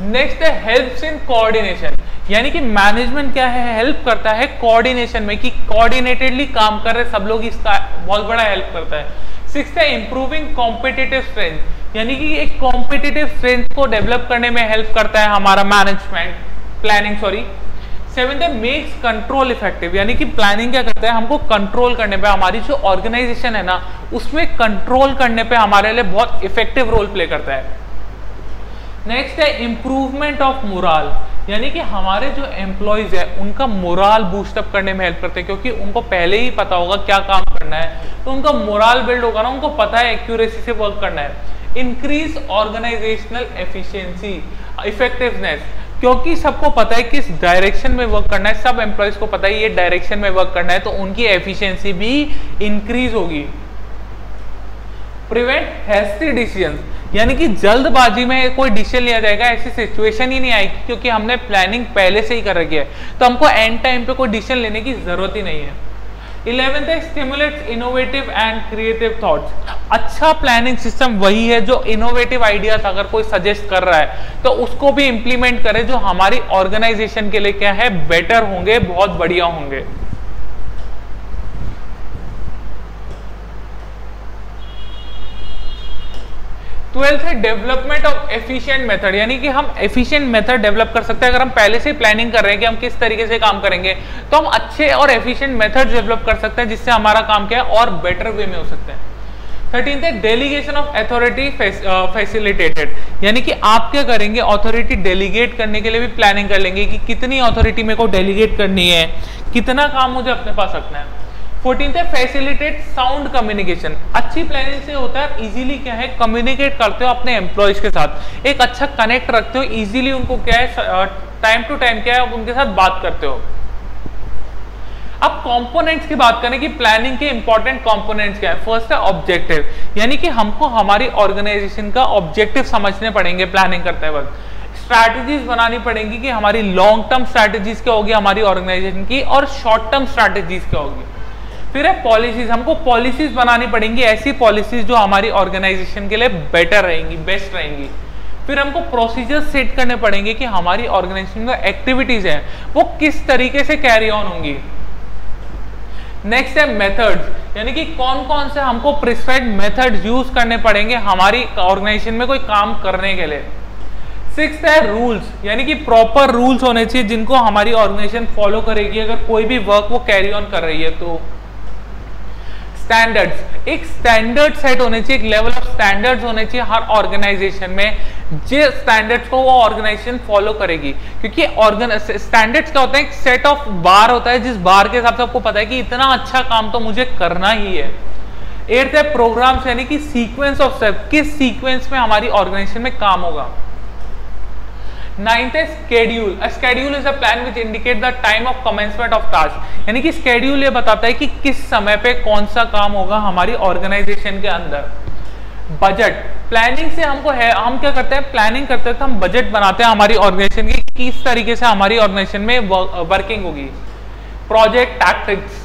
नेक्स्ट है हेल्प्स इन कोऑर्डिनेशन यानी कि मैनेजमेंट क्या है? हेल्प करता है कोऑर्डिनेशन में कि कोऑर्डिनेटेडली काम कर रहे सब लोग इसका बहुत बड़ा हेल्प करता है। सिक्स है इंप्रूविंग कॉम्पिटिटिव स्ट्रेंथ यानी कि एक कॉम्पिटिटिव स्ट्रेंथ को डेवलप करने में हेल्प करता है हमारा मैनेजमेंट प्लानिंग सॉरी सेवेंथ है मेक्स कंट्रोल इफ़ेक्टिव यानी कि प्लानिंग क्या करता है? हमको कंट्रोल करने पे, हमारी जो ऑर्गेनाइजेशन है ना, उसमें कंट्रोल करने पे हमारे लिए बहुत इफ़ेक्टिव रोल प्ले करता है। नेक्स्ट है इम्प्रूवमेंट ऑफ़ मोरल यानी कि हमारे जो एम्प्लॉयज़ है, उनका मोराल बूस्टअप करने में हेल्प करते हैं, क्योंकि उनको पहले ही पता होगा क्या काम करना है। तो उनका मोराल बिल्ड होगा ना, उनको पता है एक्यूरेसी से वर्क करना है। इंक्रीज ऑर्गेनाइजेशनल एफिशिएंसी इफेक्टिवनेस क्योंकि सबको पता है किस डायरेक्शन में वर्क करना है, सब एम्प्लॉयज़ को पता है ये डायरेक्शन में वर्क करना है तो उनकी एफिशिएंसी भी इंक्रीज होगी। प्रिवेंट हैस्टी डिसीज़न यानी कि जल्दबाजी में कोई डिसीज़न लिया जाएगा, ऐसी सिचुएशन ही नहीं आएगी, क्योंकि हमने प्लानिंग पहले से ही कर रखी है। तो हमको एंड टाइम पे कोई डिसीज़न लेने की ज़रूरत ही नहीं है। इलेवेंथ है stimulates innovative and creative thoughts अच्छा प्लानिंग सिस्टम वही है जो इनोवेटिव आइडियाज़ अगर कोई सजेस्ट कर रहा है तो उसको भी इंप्लीमेंट करे जो हमारी ऑर्गेनाइजेशन के लिए क्या है बेटर होंगे, बहुत बढ़िया होंगे। ट्वेल्थ है डेवलपमेंट ऑफ़ एफिशिएंट मेथड, यानी कि हम एफिशिएंट मेथड डेवलप कर सकते हैं। अगर हम पहले से प्लानिंग कर रहे हैं कि हम किस तरीके से काम करेंगे तो हम अच्छे और एफिशिएंट मेथड डेवलप कर सकते हैं, जिससे हमारा काम क्या है, और बेटर वे में हो सकता है। थर्टीन है डेलीगेशन ऑफ़ अथॉरिटी फैसिलिटेटेड यानी कि आप क्या करेंगे अथॉरिटी डेलीगेट करने के लिए भी प्लानिंग कर लेंगे कि कितनी अथॉरिटी मेरे को डेलीगेट करनी है, कितना काम मुझे अपने पास रखना है। फोर्टीन है फैसिलिटेट साउंड कम्युनिकेशन अच्छी प्लानिंग से होता है इजीली क्या है कम्युनिकेट करते हो अपने एम्प्लॉयज़ के साथ। एक अच्छा कनेक्ट रखते हो इजीली उनको क्या है टाइम टू टाइम क्या है उनके साथ बात करते हो। अब कंपोनेंट्स की बात करें कि प्लानिंग के इंपॉर्टेंट कंपोनेंट्स क्या है। फ़र्स्ट है ऑब्जेक्टिव यानी कि हमको हमारी ऑर्गेनाइजेशन का ऑब्जेक्टिव समझने पड़ेंगे प्लानिंग करते वक्त। स्ट्रैटेजीज बनानी पड़ेंगी कि हमारी लॉन्ग टर्म स्ट्रैटेजीज क्या होगी, हमारी ऑर्गेनाइजेशन की, और शॉर्ट टर्म स्ट्रैटेजीज क्या होगी। फिर है पॉलिसीज़ हमको पॉलिसीज़ बनानी पड़ेंगी, ऐसी पॉलिसीज़ जो हमारी ऑर्गेनाइजेशन के लिए बेटर रहेंगी बेस्ट रहेंगी। फिर हमको प्रोसीजर सेट करने पड़ेंगे कि हमारी ऑर्गेनाइजेशन में एक्टिविटीज़ है, वो किस तरीके से कैरी ऑन होंगी। नेक्स्ट है मेथड्स यानी कि कौन कौन से हमको प्रिस्क्राइब मेथड यूज़ करने पड़ेंगे हमारी ऑर्गेनाइजेशन में कोई काम करने के लिए। सिक्स है रूल्स यानी कि प्रॉपर रूल्स होने चाहिए जिनको हमारी ऑर्गेनाइजेशन फॉलो करेगी, अगर कोई भी वर्क वो कैरी ऑन कर रही है तो। स्टैंडर्ड्स एक स्टैंडर्ड सेट होने चाहिए, एक लेवल ऑफ़ स्टैंडर्ड्स होने चाहिए हर ऑर्गेनाइजेशन में जिस स्टैंडर्ड्स को वो ऑर्गेनाइजेशन फॉलो करेगी। क्योंकि स्टैंडर्ड्स क्या होता है? एक सेट ऑफ़ बार होता है, जिस बार के हिसाब से आपको पता है कि इतना अच्छा काम तो मुझे करना ही है। एट्थ है प्रोग्राम्स यानी कि सीक्वेंस ऑफ़ स्टेप किस सीक्वेंस में हमारी ऑर्गेनाइजेशन में काम होगा। नाइन्थ है schedule schedule is a plan which indicate the time of commencement of task यानी कि स्केड्यूल ये बताता है कि किस समय पे कौन सा काम होगा हमारी ऑर्गेनाइजेशन के अंदर. बजट प्लानिंग से हमको है, हम क्या करते हैं? प्लानिंग करते हैं तो हम बजट बनाते हैं हमारी ऑर्गेनाइजेशन की किस तरीके से हमारी ऑर्गेनाइजेशन में वर्किंग होगी. प्रोजेक्ट टैक्टिक्स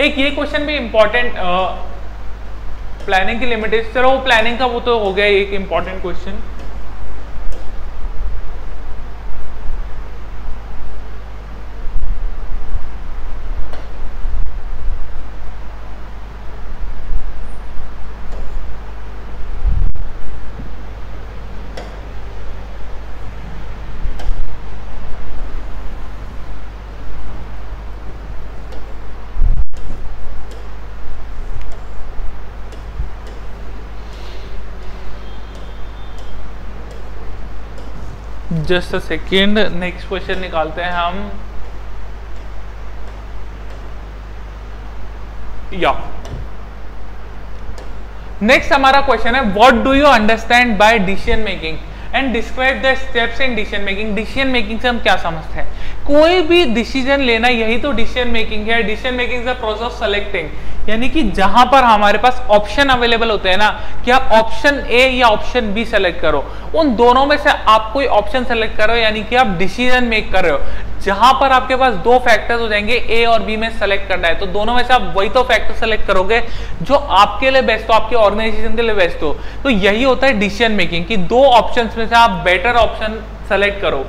एक ये क्वेश्चन भी इंपॉर्टेंट प्लानिंग की लिमिटेशन चलो वो प्लानिंग का वो तो हो गया एक important question just a second next question निकालते हैं हम। या नेक्स्ट हमारा क्वेश्चन है what do you understand by decision making and describe the steps in decision making decision making से हम क्या समझते हैं? कोई भी डिसीज़न लेना, यही तो डिसीज़न मेकिंग है। Decision making is the process of selecting यानी कि जहाँ पर हमारे पास ऑप्शन अवेलेबल होते हैं ना, कि आप ऑप्शन ए या ऑप्शन बी सेलेक्ट करो। उन दोनों में से आप कोई ऑप्शन सेलेक्ट करो यानी कि आप डिसीज़न मेक कर रहे हो। जहाँ पर आपके पास दो फैक्टर्स हो जाएँगे ए और बी में सेलेक्ट करना है तो दोनों में से आप वही तो फैक्टर सेलेक्ट करोगे, जो आपके लिए बेस्ट हो, आपके ऑर्गेनाइजेशन के लिए बेस्ट हो। तो यही होता है डिसीज़न मेकिंग कि दो ऑप्शन में से आप बेटर ऑप्शन सेलेक्ट करो।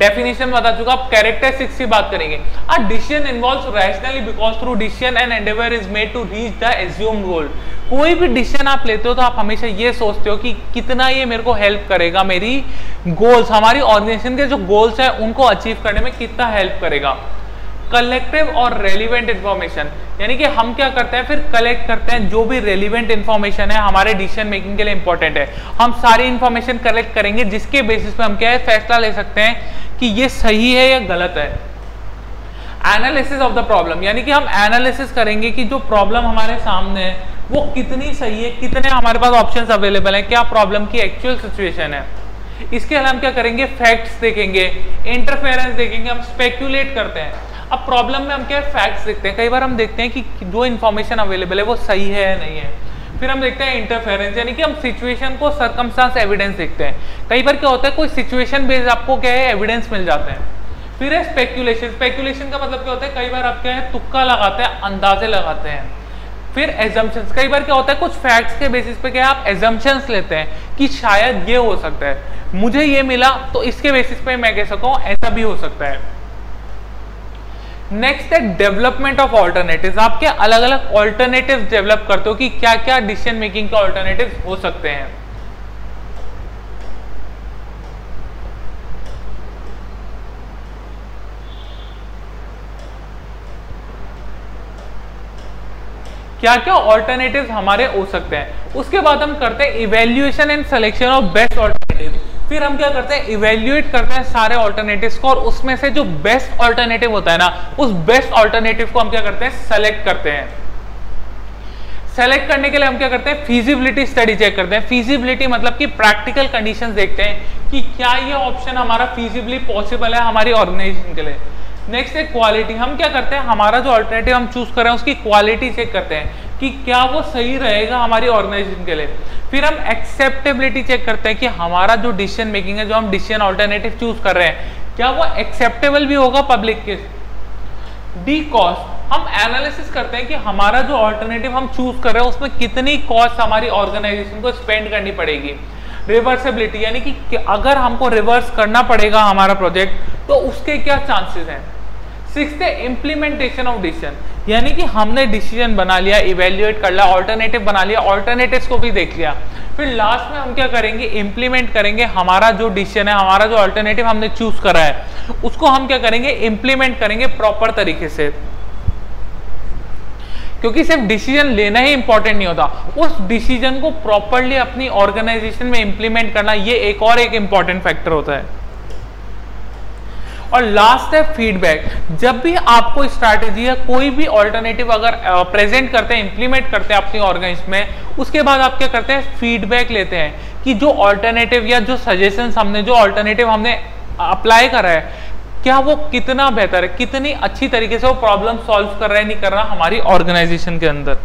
डेफिनेशन बता चुका, अब कैरेक्टरिस्टिक्स की बात करेंगे। A decision involves rationally because through decision and endeavour is made to reach the assumed goal कोई भी डिसीज़न आप लेते हो तो आप हमेशा ये सोचते हो कि कितना ये मेरे को हेल्प करेगा, मेरी गोल्स हमारी ऑर्गेनाइजेशन के जो गोल्स है, उनको अचीव करने में कितना हेल्प करेगा। कलेक्टिव और रेलिवेंट इंफॉर्मेशन यानी कि हम क्या करते हैं, फिर कलेक्ट करते हैं जो भी रेलिवेंट इंफॉर्मेशन है, हमारे डिसीज़न मेकिंग के लिए इंपॉर्टेंट है। हम सारी इंफॉर्मेशन कलेक्ट करेंगे, जिसके बेसिस पे हम क्या है, फैसला ले सकते हैं। कि ये सही है या गलत है। एनालिसिस ऑफ़ द प्रॉब्लम यानी कि हम एनालिसिस करेंगे कि जो प्रॉब्लम हमारे सामने है, वो कितनी सही है, कितने हमारे पास ऑप्शन अवेलेबल हैं, क्या प्रॉब्लम की एक्चुअल सिचुएशन है। इसके अलावा हम क्या करेंगे? फैक्ट्स देखेंगे इंटरफेरेंस देखेंगे, हम स्पेक्यूलेट करते हैं। अब प्रॉब्लम में हम क्या फैक्ट्स देखते हैं? कई बार हम देखते हैं कि जो इन्फॉर्मेशन अवेलेबल है, वो सही है या नहीं है। फिर हम देखते हैं इंटरफेरेंस यानी कि हम सिचुएशन को सरकमस्टांस एविडेंस देखते हैं। कई बार क्या होता है, कोई सिचुएशन बेस्ड आपको क्या है एविडेंस मिल जाते हैं। फिर है स्पेक्यूलेशन स्पेक्यूलेशन का मतलब क्या होता है, कई बार आप क्या है, तुक्का लगाते हैं, अंदाजे लगाते हैं। फिर एजम्पन्स कई बार क्या होता है, कुछ फैक्ट्स के बेसिस पे क्या आप एजम्पन्स लेते हैं कि शायद ये हो सकता है। मुझे ये मिला तो इसके बेसिस पे मैं कह सकूँ ऐसा भी हो सकता है। नेक्स्ट है डेवलपमेंट ऑफ़ ऑल्टरनेटिव आप क्या अलग अलग ऑल्टरनेटिव डेवलप करते हो कि क्या क्या डिसीज़न मेकिंग के ऑल्टरनेटिव हो सकते हैं। क्या क्या ऑल्टरनेटिव हमारे हो सकते हैं। उसके बाद हम करते हैं evaluation and selection of best alternative फिर हम क्या करते हैं इवेल्युएट करते हैं सारे ऑल्टरनेटिव को और उसमें से जो बेस्ट ऑल्टरनेटिव होता है ना, उस बेस्ट ऑल्टरनेटिव को हम क्या करते हैं सेलेक्ट करते हैं। सेलेक्ट करने के लिए हम क्या करते हैं फिजिबिलिटी स्टडी चेक करते हैं। फिजिबिलिटी मतलब कि प्रैक्टिकल कंडीशंस देखते हैं कि क्या ये ऑप्शन हमारा फीजिबली पॉसिबल है हमारी ऑर्गेनाइजेशन के लिए। नेक्स्ट है क्वालिटी हम क्या करते हैं, हमारा जो ऑल्टरनेटिव हम चूज़ कर रहे हैं, उसकी क्वालिटी चेक करते हैं। कि क्या वो सही रहेगा हमारी ऑर्गेनाइजेशन के लिए। फिर हम एक्सेप्टेबिलिटी चेक करते हैं कि हमारा जो डिसीज़न मेकिंग है, जो हम डिसीज़न ऑल्टरनेटिव चूज़ कर रहे हैं, क्या वो एक्सेप्टेबल भी होगा पब्लिक के? डी कॉस्ट हम एनालिसिस करते हैं कि हमारा जो ऑल्टरनेटिव हम चूज़ कर रहे हैं, उसमें कितनी कॉस्ट हमारी ऑर्गेनाइजेशन को स्पेंड करनी पड़ेगी। रिवर्सेबिलिटी यानी कि अगर हमको रिवर्स करना पड़ेगा हमारा प्रोजेक्ट तो उसके क्या चांसेस हैं? सिक्स इम्प्लीमेंटेशन ऑफ़ डिसीज़न यानी कि हमने डिसीज़न बना लिया इवेल्युएट कर लिया ऑल्टरनेटिव बना लिया ऑल्टरनेटिव को भी देख लिया। फिर लास्ट में हम क्या करेंगे? इम्प्लीमेंट करेंगे। हमारा जो डिसीज़न है, हमारा जो ऑल्टरनेटिव हमने चूज़ करा है, उसको हम क्या करेंगे? इम्प्लीमेंट करेंगे प्रॉपर तरीके से। क्योंकि सिर्फ़ डिसीज़न लेना ही इंपॉर्टेंट नहीं होता। उस डिसीज़न को प्रॉपरली अपनी ऑर्गेनाइजेशन में इंप्लीमेंट करना, ये एक और एक इंपॉर्टेंट फैक्टर होता है। और लास्ट है फीडबैक जब भी आपको स्ट्रैटेजी या कोई भी ऑल्टरनेटिव अगर प्रेजेंट करते हैं इंप्लीमेंट करते हैं अपनी ऑर्गेनाइज में, उसके बाद आप क्या करते हैं? फीडबैक लेते हैं कि जो ऑल्टरनेटिव या जो सजेशन हमने, जो ऑल्टरनेटिव हमने अप्लाई करा है, क्या वो कितना बेहतर है? कितनी अच्छी तरीके से वो प्रॉब्लम सॉल्व कर रहा है, नहीं कर रहा हमारी ऑर्गेनाइजेशन के अंदर?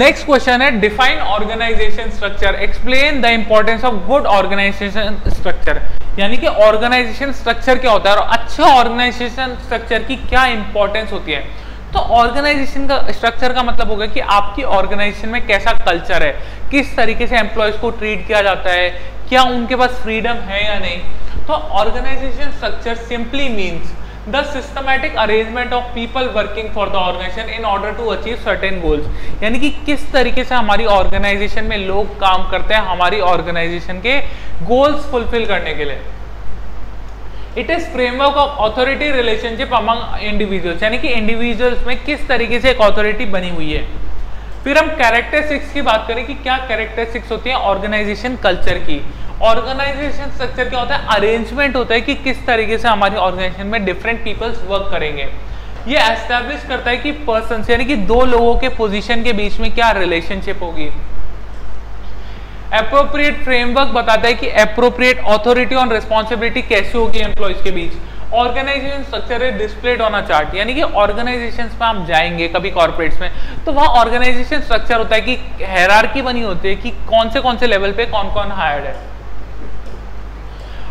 नेक्स्ट क्वेश्चन है define organisation structure explain the importance of good organisation structure यानी कि ऑर्गेनाइजेशन स्ट्रक्चर क्या होता है और अच्छा ऑर्गेनाइजेशन स्ट्रक्चर की क्या इंपॉर्टेंस होती है। तो ऑर्गेनाइजेशन का स्ट्रक्चर का मतलब होगा कि आपकी ऑर्गेनाइजेशन में कैसा कल्चर है। किस तरीके से एम्प्लॉयज़ को ट्रीट किया जाता है। क्या उनके पास फ्रीडम है या नहीं। तो organisation structure simply means the systematic arrangement of people working for the organization in order to achieve certain goals. यानी कि किस तरीके से हमारी ऑर्गेनाइजेशन में लोग काम करते हैं हमारी ऑर्गेनाइजेशन के गोल्स फुलफिल करने के लिए? It is framework of authority relationship among individuals यानी कि इंडिविजुअल्स में किस तरीके से एक ऑथोरिटी बनी हुई है? फिर हम कैरेक्टरिस्टिक्स की बात करें कि क्या कैरेक्टरिस्टिक्स होती है ऑर्गेनाइजेशन कल्चर की। ऑर्गेनाइजेशन स्ट्रक्चर क्या होता है? अरेंजमेंट होता है कि किस तरीके से हमारी ऑर्गेनाइजेशन में डिफरेंट पीपल्स वर्क करेंगे। ये एस्टेब्लिश करता है कि पर्सन यानी कि दो लोगों के पोजीशन के बीच में क्या रिलेशनशिप होगी। अप्रोप्रिएट फ्रेमवर्क बताता है कि अप्रोप्रिएट ऑथोरिटी ऑन रिस्पॉन्सिबिलिटी कैसे होगी एम्प्लॉयज़ के बीच। ऑर्गेनाइजेशन स्ट्रक्चर है डिस्प्लेड ऑन अ चार्ट यानी कि ऑर्गेनाइजेशन में हम जाएँगे कभी कॉर्पोरेट्स में तो वहाँ ऑर्गेनाइजेशन स्ट्रक्चर होता है कि हैरारकी बनी होती है कि कौन से कौन से लेवल पे कौन कौन हायर्ड है।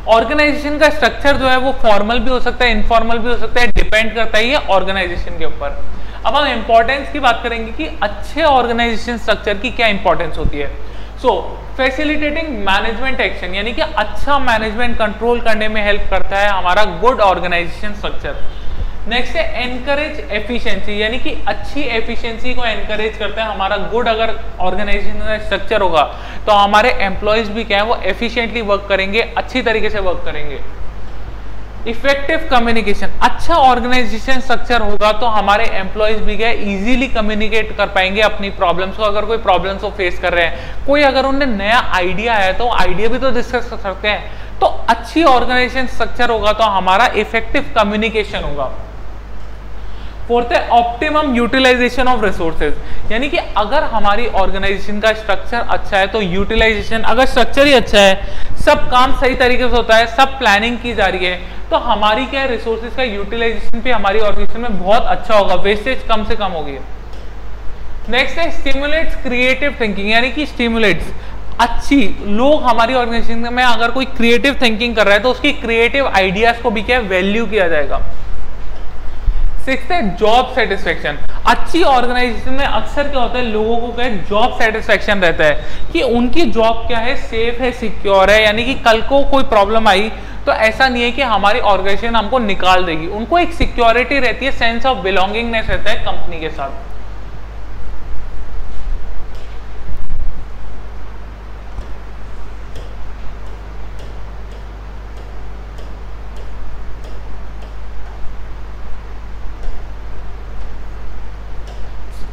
ऑर्गेनाइजेशन का स्ट्रक्चर जो है वो फॉर्मल भी हो सकता है इनफॉर्मल भी हो सकता है डिपेंड करता है ये ऑर्गेनाइजेशन के ऊपर। अब हम इंपॉर्टेंस की बात करेंगे कि अच्छे ऑर्गेनाइजेशन स्ट्रक्चर की क्या इंपॉर्टेंस होती है। सो फैसिलिटेटिंग मैनेजमेंट एक्शन यानी कि अच्छा मैनेजमेंट कंट्रोल करने में हेल्प करता है हमारा गुड ऑर्गेनाइजेशन स्ट्रक्चर नेक्स्ट है एनकरेज एफिशिएंसी यानी कि अच्छी एफिशिएंसी को एनकरेज करता है हमारा गुड अगर ऑर्गेनाइजेशन स्ट्रक्चर होगा तो हमारे एम्प्लॉयज़ भी क्या है, वो एफिशिएंटली वर्क करेंगे, अच्छी तरीके से वर्क करेंगे। इफ़ेक्टिव कम्युनिकेशन अच्छा ऑर्गेनाइजेशन स्ट्रक्चर होगा तो हमारे एम्प्लॉयज़ भी क्या इजीली कम्युनिकेट कर पाएँगे अपनी प्रॉब्लम्स को अगर कोई प्रॉब्लम्स को फेस कर रहे हैं। कोई अगर उन्हें नया आइडिया है तो आइडिया भी तो डिस्कस कर सकते हैं। तो अच्छी ऑर्गेनाइजेशन स्ट्रक्चर होगा तो हमारा इफ़ेक्टिव कम्युनिकेशन होगा। फोर्थ है ऑप्टिमम यूटिलाइजेशन ऑफ़ रिसोर्सेज यानी कि अगर हमारी ऑर्गेनाइजेशन का स्ट्रक्चर अच्छा है तो यूटिलाइजेशन अगर स्ट्रक्चर ही अच्छा है, सब काम सही तरीके से होता है, सब प्लानिंग की जा रही है तो हमारी क्या रिसोर्सेज का यूटिलाइजेशन भी हमारी ऑर्गेनाइजेशन में बहुत अच्छा होगा वेस्टेज कम से कम होगी। नेक्स्ट है स्टिमुलेट्स क्रिएटिव थिंकिंग यानी कि स्टिमुलेट्स अच्छी, लोग हमारी ऑर्गेनाइजेशन में अगर कोई क्रिएटिव थिंकिंग कर रहा है तो उसकी क्रिएटिव आइडियाज़ को भी क्या वैल्यू किया जाएगा। सिक्स है जॉब सेटिस्फेक्शन अच्छी ऑर्गेनाइजेशन में अक्सर क्या होता है, लोगों को क्या जॉब सेटिस्फेक्शन रहता है कि उनकी जॉब क्या है सेफ़ है सिक्योर है, यानी कि कल को कोई प्रॉब्लम आई तो ऐसा नहीं है कि हमारी ऑर्गेनाइजेशन हमको निकाल देगी। उनको एक सिक्योरिटी रहती है सेंस ऑफ़ बिलोंगिंगनेस रहता है कंपनी के साथ।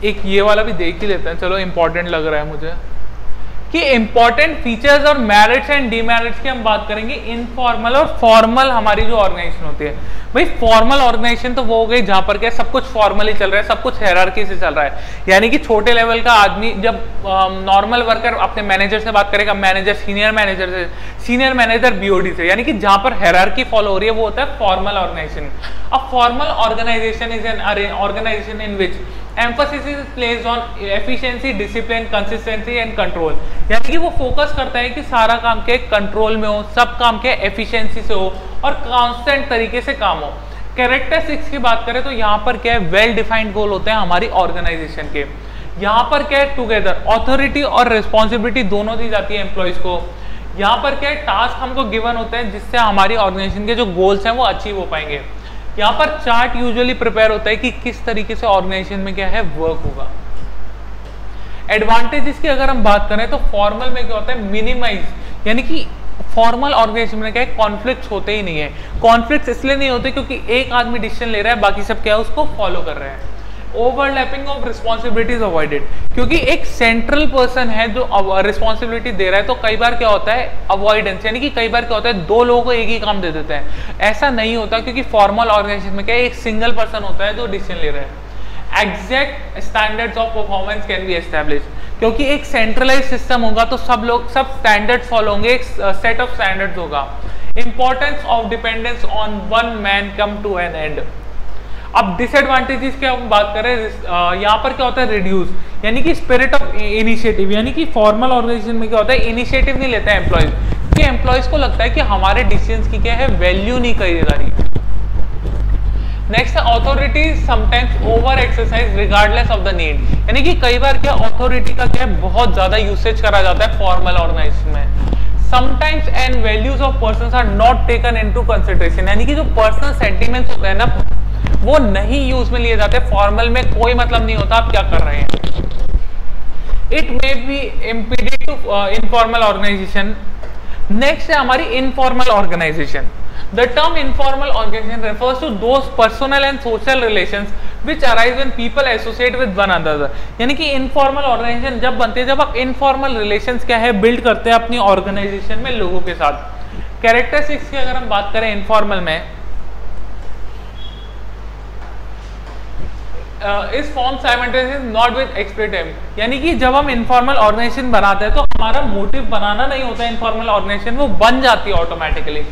एक ये वाला भी देख ही लेते हैं। चलो इंपॉर्टेंट लग रहा है मुझे। कि इंपॉर्टेंट फीचर्स और मेरिट्स एंड डीमेरिट्स की हम बात करेंगे। इनफॉर्मल और फॉर्मल हमारी जो ऑर्गेनाइजेशन होती है। भाई फॉर्मल ऑर्गेनाइजेशन तो वो हो गई जहाँ पर क्या सब कुछ फॉर्मली चल रहा है, सब कुछ हेरारकी से चल रहा है। यानी कि छोटे लेवल का आदमी जब नॉर्मल वर्कर अपने मैनेजर से बात करेगा मैनेजर सीनियर मैनेजर से सीनियर मैनेजर बीओडी से। यानी कि जहाँ पर हेरारकी फॉलो हो रही है, वो होता है फॉर्मल ऑर्गेनाइजेशन अब formal organisation is an organisation in which emphasis is placed on efficiency, discipline, consistency and control. यानी कि वो फोकस करता है कि सारा काम के कंट्रोल में हो, सब काम के एफिशिएंसी से हो और कांस्टेंट तरीके से काम हो। कैरेक्टरिस्टिक्स की बात करें तो यहाँ पर क्या है? वेल डिफाइंड गोल होते हैं हमारी ऑर्गेनाइजेशन के। यहाँ पर क्या है? टुगेदर ऑथोरिटी और रिस्पॉन्सिबिलिटी दोनों दी जाती है एम्प्लॉयज़ को। यहाँ पर क्या है? टास्क हमको गिवन होते हैं जिससे हमारी ऑर्गेनाइजेशन के जो गोल्स हैं वो अचीव हो पाएँगे। यहाँ पर चार्ट यूजुअली प्रिपेयर होता है कि किस तरीके से ऑर्गेनाइजेशन में क्या है वर्क होगा। एडवांटेजेस की अगर हम बात करें तो फॉर्मल में क्या होता है मिनिमाइज यानी कि फॉर्मल ऑर्गेनाइजेशन में क्या है कॉन्फ्लिक्ट होते ही नहीं है। कॉन्फ्लिक्ट इसलिए नहीं होते क्योंकि एक आदमी डिसीज़न ले रहा है, बाकी सब क्या है, उसको फॉलो कर रहे हैं। ओवरलैपिंग ऑफ़ रिस्पॉन्सिबिलिटीज अवॉइडेड क्योंकि एक सेंट्रल पर्सन है जो रिस्पॉन्सिबिलिटी दे रहा है तो कई बार क्या होता है? अवॉइडेंस यानी कि कई बार क्या होता है? दो लोगों को एक ही काम दे देते हैं। ऐसा नहीं होता क्योंकि फॉर्मल ऑर्गेनाइजेशन में क्या एक सिंगल पर्सन होता है जो डिसीज़न ले रहा है। Exact standards of performance can be establish क्योंकि एक सेंट्रलाइज सिस्टम होगा तो सब लोग, सब स्टैंडर्ड फॉलो होंगे, एक सेट ऑफ़ स्टैंडर्ड्स होगा। Importance of dependence on one man come to an end अब डिसएडवांटेजेस की हम बात करें यहाँ पर क्या होता है रिड्यूस यानी कि स्पिरिट ऑफ़ इनिशिएटिव यानी कि फॉर्मल ऑर्गेनाइजेशन में क्या होता है इनिशिएटिव नहीं लेते हैं एम्प्लॉयज़ कि एम्प्लॉयज़ को लगता है कि हमारे डिसीज़न की क्या है वैल्यू नहीं करी जा रही. Next authority sometimes over exercise regardless of the need यानी कि कई बार क्या अथॉरिटी का क्या बहुत ज़्यादा यूसेज करा जाता है फॉर्मल ऑर्गेनाइजेशन में. Sometimes and values of person are not taken into consideration यानी कि जो पर्सनल सेंटीमेंट्स होते हैं ना वो नहीं यूज़ में लिए जाते फॉर्मल में कोई मतलब नहीं होता आप क्या कर रहे हैं it may be impeded to informal organisation next है हमारी informal organisation The term informal organization refers to those personal and social relations which arise when people associate with one another. यानी कि informal organization जब बनते हैं जब आप informal relations क्या है build करते हैं अपनी organization में लोगों के साथ कैरेक्टरिस्टिक्स की अगर हम बात करें informal में इस form simultaneous not with expletive यानी कि जब हम इनफॉर्मल ऑर्गेनाइजेशन बनाते हैं तो हमारा मोटिव बनाना नहीं होता इनफॉर्मल ऑर्गेनाइजेशन वो बन जाती है automatically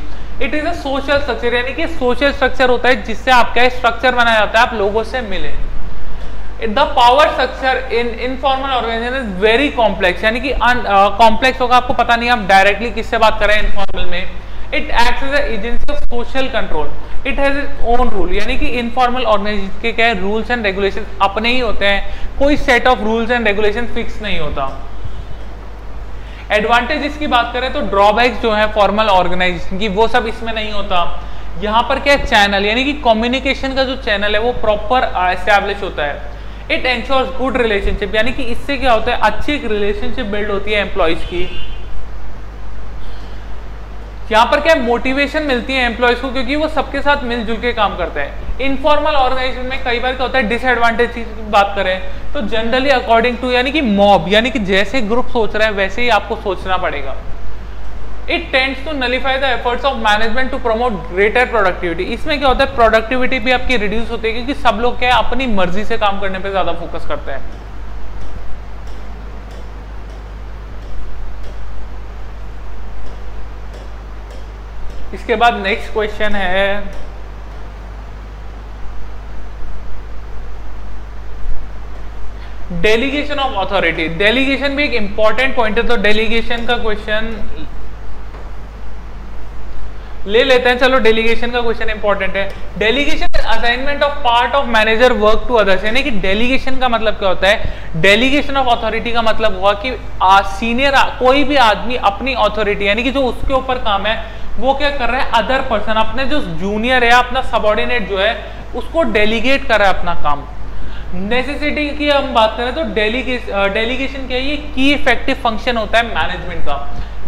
it is a social structure यानी कि सोशल स्ट्रक्चर होता है जिससे आपका स्ट्रक्चर बनाया जाता है आप लोगों से मिले. The power structure in informal organisation is very complex यानी कि कॉम्प्लेक्स uh, होगा आपको पता नहीं आप डायरेक्टली किससे बात कर इनफॉर्मल में. It act as agency of social control it has own rule यानी कि इनफॉर्मल ऑर्गेनाइजेशन के क्या है रूल्स एंड रेगुलेशन अपने ही होते हैं। कोई set of rules and regulation fix नहीं होता। एडवांटेज की बात करें तो ड्रॉबैक्स जो है फॉर्मल ऑर्गेनाइजेशन की, वो सब इसमें नहीं होता। यहाँ पर क्या चैनल यानी कि कम्युनिकेशन का जो चैनल है, वो प्रॉपर एस्टेब्लिश होता है। इट एंश्योर्स गुड रिलेशनशिप यानी कि इससे क्या होता है, अच्छी एक रिलेशनशिप बिल्ड होती है एम्प्लॉयज़ की। यहाँ पर क्या मोटिवेशन मिलती है एम्प्लॉयज़ को? क्योंकि वो सबके साथ मिलजुल के काम करते हैं। इनफॉर्मल ऑर्गेनाइजेशन में कई बार क्या होता है डिसएडवांटेज की बात करें तो जनरली अकॉर्डिंग टू यानी कि मॉब यानी कि जैसे ग्रुप सोच रहा है, वैसे ही आपको सोचना पड़ेगा। It tends to nullify the efforts of management to promote greater productivity इसमें क्या होता है प्रोडक्टिविटी भी आपकी रिड्यूस होती है, क्योंकि सब लोग क्या है, अपनी मर्ज़ी से काम करने पर ज़्यादा फोकस करते हैं। इसके बाद नेक्स्ट क्वेश्चन है। डेलीगेशन ऑफ़ अथॉरिटी डेलीगेशन भी एक इंपॉर्टेंट पॉइंट है तो डेलीगेशन का क्वेश्चन ले लेते हैं। चलो डेलीगेशन का क्वेश्चन इंपॉर्टेंट है। Delegation assignment of part of manager work to others यानी कि डेलीगेशन का मतलब क्या होता है? डेलीगेशन ऑफ़ अथॉरिटी का मतलब हुआ कि सीनियर कोई भी आदमी अपनी अथॉरिटी यानी कि जो उसके ऊपर काम है वो क्या कर रहा है? अदर पर्सन अपने जो जूनियर है, अपना सबॉर्डिनेट जो है, उसको डेलीगेट कर रहा है अपना काम। नेसेसिटी की हम बात करें तो डेलीगेशन डेलीगेशन क्या है? ये की इफ़ेक्टिव फ़ंक्शन होता है मैनेजमेंट का।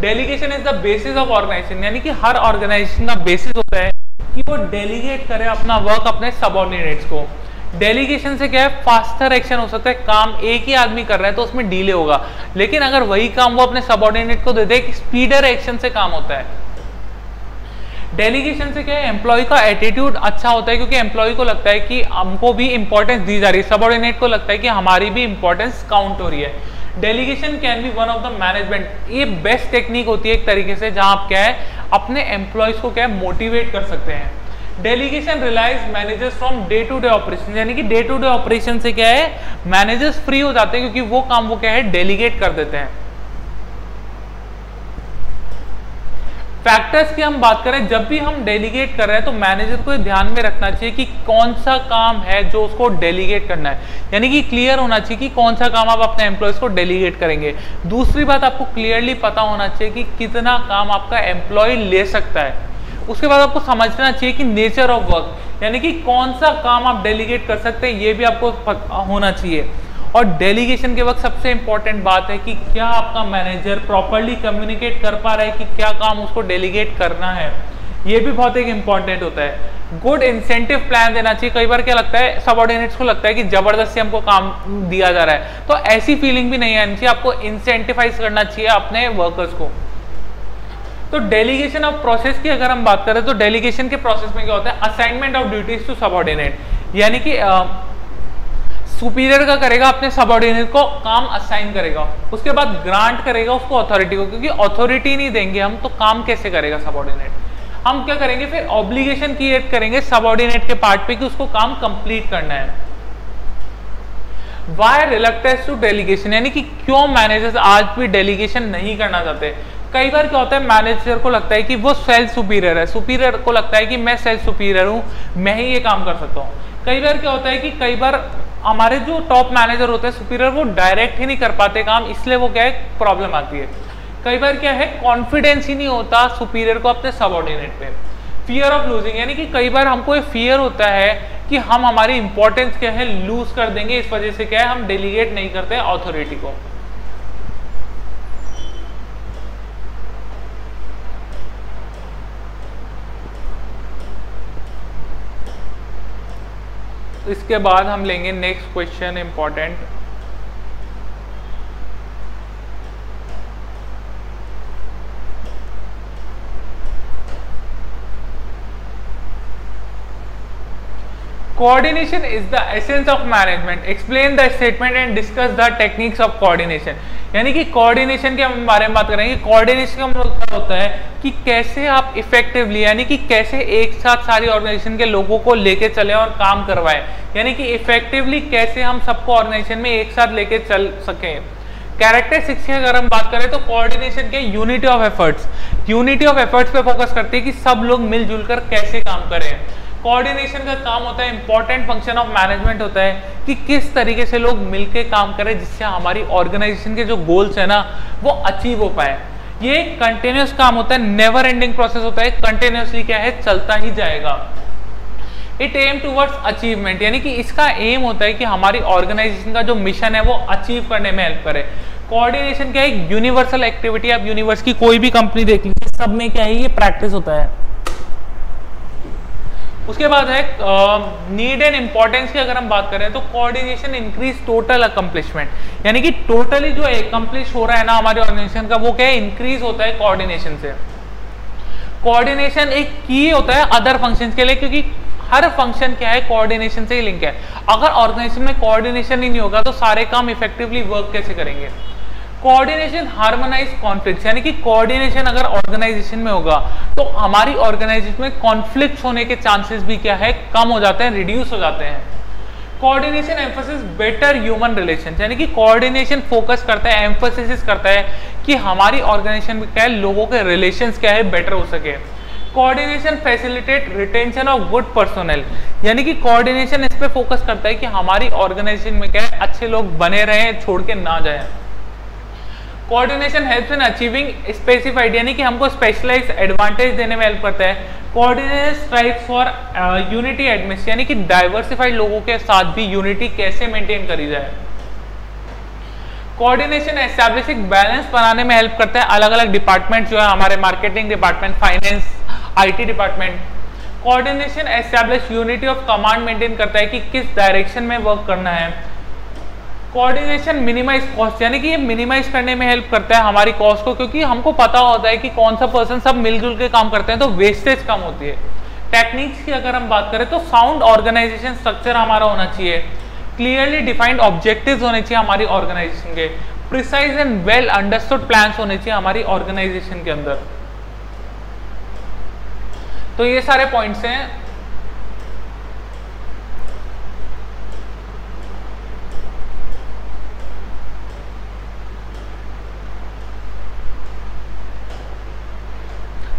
Delegation is the basis of organisation यानी कि हर ऑर्गेनाइजेशन का बेसिस होता है कि वो डेलीगेट करे अपना वर्क अपने सबॉर्डिनेट्स को। डेलीगेशन से क्या है? फास्टर एक्शन हो सकता है। काम एक ही आदमी कर रहा है तो उसमें डीले होगा। लेकिन अगर वही काम वो अपने सबॉर्डिनेट को दे दे स्पीडर एक्शन से काम होता है। डेलीगेशन से क्या है एम्प्लॉय का एटीट्यूड अच्छा होता है, क्योंकि एम्प्लॉय को लगता है कि हमको भी इंपॉर्टेंस दी जा रही है। सबॉर्डिनेट को लगता है कि हमारी भी इंपॉर्टेंस काउंट हो रही है। Delegation can be one of the management ये बेस्ट टेक्निक होती है एक तरीके से, जहाँ आप क्या है, अपने एम्प्लॉयज़ को क्या है मोटिवेट कर सकते हैं। Delegation release managers from day to day operation यानी कि डे टू डे ऑपरेशन से क्या है मैनेजर्स फ्री हो जाते हैं, क्योंकि वो काम वो क्या है डेलीगेट कर देते हैं। फैक्टर्स की हम बात करें, जब भी हम डेलीगेट कर रहे हैं तो मैनेजर को ध्यान में रखना चाहिए कि कौन सा काम है जो उसको डेलीगेट करना है। यानी कि क्लियर होना चाहिए कि कौन सा काम आप अपने एम्प्लॉयज़ को डेलीगेट करेंगे। दूसरी बात आपको क्लियरली पता होना चाहिए कि कितना काम आपका एम्प्लॉय ले सकता है। उसके बाद आपको समझना चाहिए कि नेचर ऑफ़ वर्क यानी कि कौन सा काम आप डेलीगेट कर सकते हैं, ये भी आपको होना चाहिए। और डेलीगेशन के वक्त सबसे इंपॉर्टेंट बात है कि क्या आपका मैनेजर प्रॉपरली कम्युनिकेट कर पा रहा है कि क्या काम उसको डेलीगेट करना है। ये भी बहुत एक इंपॉर्टेंट होता है। गुड इंसेंटिव प्लान देना चाहिए। कई बार क्या लगता है सबॉर्डिनेट्स को लगता है कि ज़बरदस्ती हमको काम दिया जा रहा है। तो ऐसी फीलिंग भी नहीं आनी चाहिए। आपको इंसेंटिफाइज करना चाहिए अपने वर्कर्स को। तो डेलीगेशन ऑफ़ प्रोसेस की अगर हम बात करें तो डेलीगेशन के प्रोसेस में क्या होता है? Assignment of duties to subordinate यानी कि सुपीरियर का करेगा, अपने सबॉर्डिनेट को काम असाइन करेगा। उसके बाद ग्रांट करेगा उसको अथॉरिटी को, क्योंकि अथॉरिटी नहीं देंगे हम तो काम कैसे करेगा सबॉर्डिनेट हम क्या करेंगे, फिर ऑब्लिगेशन क्रिएट करेंगे सबॉर्डिनेट के पार्ट पे कि उसको काम कंप्लीट करना है। वाई रिलेक्टेंस टू डेलीगेशन यानी कि क्यों मैनेजर्स आज भी डेलीगेशन नहीं करना चाहते? कई बार क्या होता है मैनेजर को लगता है कि वो सेल्फ सुपीरियर है। सुपीरियर को लगता है कि मैं सेल्फ सुपीरियर हूँ, मैं ही ये काम कर सकता हूँ। कई बार क्या होता है कि कई बार हमारे जो टॉप मैनेजर होते हैं सुपीरियर वो डायरेक्ट ही नहीं कर पाते काम, इसलिए वो क्या है प्रॉब्लम आती है। कई बार क्या है कॉन्फिडेंस ही नहीं होता सुपीरियर को अपने सबॉर्डिनेट पे। फियर ऑफ़ लूजिंग यानी कि कई बार हमको ये फियर होता है कि हम हमारी इंपॉर्टेंस क्या है लूज कर देंगे, इस वजह से क्या है, हम डेलीगेट नहीं करते अथॉरिटी को। इसके बाद हम लेंगे next question important coordination is the essence of management. Explain the statement and discuss the techniques of coordination. यानी कि कोऑर्डिनेशन के हम बारे में बात करेंगे कोऑर्डिनेशन का मतलब होता है? कि कैसे आप इफेक्टिवली यानी कि कैसे एक साथ सारी ऑर्गेनाइजेशन के लोगों को लेके चले और काम करवाए? यानी कि इफेक्टिवली कैसे हम सबको ऑर्गेनाइजेशन में एक साथ लेके चल सकें? कैरेक्टरिस्टिक्स की अगर हम बात करें तो कोऑर्डिनेशन के unity of efforts unity of efforts पे फोकस करते हैं कि सब लोग मिलजुल कर कैसे काम करें। कोऑर्डिनेशन का काम होता है इंपॉर्टेंट फ़ंक्शन ऑफ़ मैनेजमेंट होता है कि किस तरीके से लोग मिलके काम करें जिससे हमारी ऑर्गेनाइजेशन के जो गोल्स है ना, वो अचीव हो पाए। ये कंटिन्यूस काम होता है नेवर एंडिंग प्रोसेस होता है। कंटिन्यूसली क्या है? चलता ही जाएगा। इट एम टूवर्ड्स अचीवमेंट यानी कि इसका एम होता है कि हमारी ऑर्गेनाइजेशन का जो मिशन है, वो अचीव करने में हेल्प करे। कोऑर्डिनेशन क्या है? यूनिवर्सल एक्टिविटी आप यूनिवर्स की कोई भी कंपनी देख लीजिए, सब में क्या है? ये प्रैक्टिस होता है। उसके बाद है नीड एंड इंपॉर्टेंस की अगर हम बात करें तो कोऑर्डिनेशन इंक्रीज टोटल अकम्पलिशमेंट यानी कि टोटली जो अकम्पलिश हो रहा है ना हमारे ऑर्गेनाइजेशन का, वो क्या है? इंक्रीज होता है कोऑर्डिनेशन से. कोऑर्डिनेशन एक की होता है अदर फ़ंक्शंस के लिए, क्योंकि हर फ़ंक्शन क्या है? कोऑर्डिनेशन से ही लिंक है. अगर ऑर्गेनाइजेशन में कोऑर्डिनेशन ही नहीं होगा तो सारे काम इफेक्टिवली वर्क कैसे करेंगे? कोऑर्डिनेशन हार्मोनाइज कॉन्फ्लिक्ट यानी कि कोऑर्डिनेशन अगर ऑर्गेनाइजेशन में होगा तो हमारी ऑर्गेनाइजेशन में कॉन्फ्लिक्ट होने के चांसेस भी क्या है? कम हो जाते हैं रिड्यूस हो जाते हैं। Coordination emphasis better human relation यानी कि कोऑर्डिनेशन फोकस करता है एम्फोसिस करता है कि हमारी ऑर्गेनाइजेशन में क्या है? लोगों के रिलेशन क्या है? बेटर हो सके। Coordination facilitate retention of good personal यानी कि कोऑर्डिनेशन इस पर फोकस करता है कि हमारी ऑर्गेनाइजेशन में क्या है? अच्छे लोग बने रहें, छोड़ के ना जाए। Coordination helps in achieving specified यानी कि हमको स्पेशलाइज एडवांटेज देने में हेल्प करता है। कोऑर्डिनेशन स्ट्राइक्स फॉर यूनिटी एडमिस यानी कि डाइवर्सिफाइड लोगों के साथ भी यूनिटी कैसे मेंटेन करी जाए। कोऑर्डिनेशन एस्टैब्लिशिंग बैलेंस बनाने में हेल्प करता है। अलग अलग डिपार्टमेंट जो है, हमारे marketing department finance IT department coordination establish unity of command maintain करता है कि किस डायरेक्शन में वर्क करना है। कोऑर्डिनेशन मिनिमाइज कॉस्ट यानी कि ये मिनिमाइज करने में हेल्प करता है हमारी कॉस्ट को, क्योंकि हमको पता होता है कि कौन सा पर्सन सब मिलजुल के काम करते हैं तो वेस्टेज कम होती है। टेक्निक्स की अगर हम बात करें तो साउंड ऑर्गेनाइजेशन स्ट्रक्चर हमारा होना चाहिए। क्लियरली डिफाइंड ऑब्जेक्टिव्स होने चाहिए हमारी ऑर्गेनाइजेशन के। Precise and well understood plans होने चाहिए हमारी ऑर्गेनाइजेशन के अंदर। तो ये सारे पॉइंट्स हैं।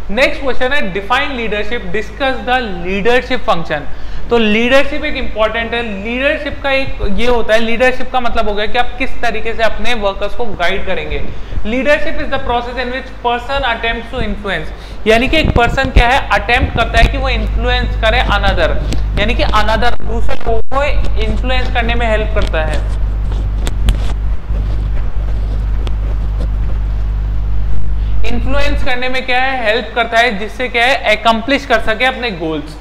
नेक्स्ट क्वेश्चन है define leadership discuss the leadership function तो लीडरशिप एक इंपॉर्टेंट है. लीडरशिप का एक ये होता है लीडरशिप का मतलब हो गया कि आप किस तरीके से अपने वर्कर्स को गाइड करेंगे. Leadership is the process in which person attempt to influence यानी कि एक पर्सन क्या है अटेम्प्ट करता है कि वो इन्फ्लुएंस करे अनदर यानी कि अनदर दूसरे को इन्फ्लुएंस करने में हेल्प करता है. इन्फ्लुएंस करने में क्या है? हेल्प करता है, जिससे क्या है एकम्प्लिश कर सके अपने गोल्स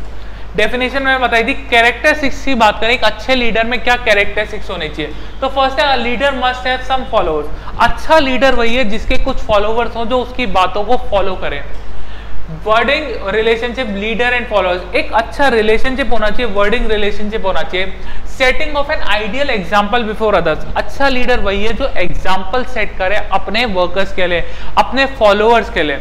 डेफिनेशन में बताई थी कैरेक्टरिस्टिक्स की बात करें, एक अच्छे लीडर में क्या कैरेक्टरिस्टिक्स होने चाहिए? तो फ़र्स्ट है leader must have some followers अच्छा लीडर वही है जिसके कुछ फॉलोवर्स हो, जो उसकी बातों को फॉलो करें. Working relationship leader and followers एक अच्छा रिलेशनशिप होना चाहिए वर्डिंग रिलेशनशिप होना चाहिए. Setting of an ideal example before others अच्छा लीडर वही है जो एग्ज़ाम्पल सेट करे अपने वर्कर्स के लिए, अपने फॉलोअर्स के लिए.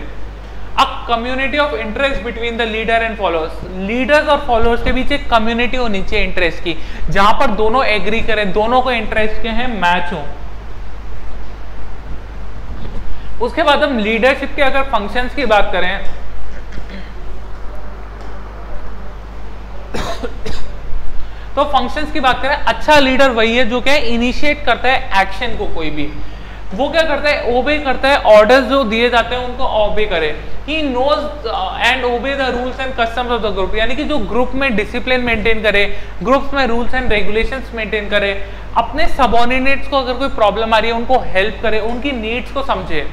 A community of interest between the leader and followers leaders और फॉलोअर्स के बीच एक कम्युनिटी होनी चाहिए इंटरेस्ट की. जहाँ पर दोनों एग्री करें, दोनों को इंटरेस्ट के हैं मैच हो. उसके बाद हम लीडरशिप के अगर फ़ंक्शंस की बात करें तो फ़ंक्शंस की बात करें अच्छा लीडर वही है जो क्या इनिशिएट करता है एक्शन को कोई भी। वो क्या करता है ओबे करता है ऑर्डर्स जो दिए जाते हैं उनको ओबे करे। He knows and obey the rules and customs of the group यानी कि जो ग्रुप में डिसिप्लिन मेंटेन करे ग्रुप्स में रूल्स एंड रेगुलेशंस मेंटेन करे, अपने सबॉर्डिनेट्स को अगर कोई प्रॉब्लम आ रही है, उनको हेल्प करे, उनकी नीड्स को समझे।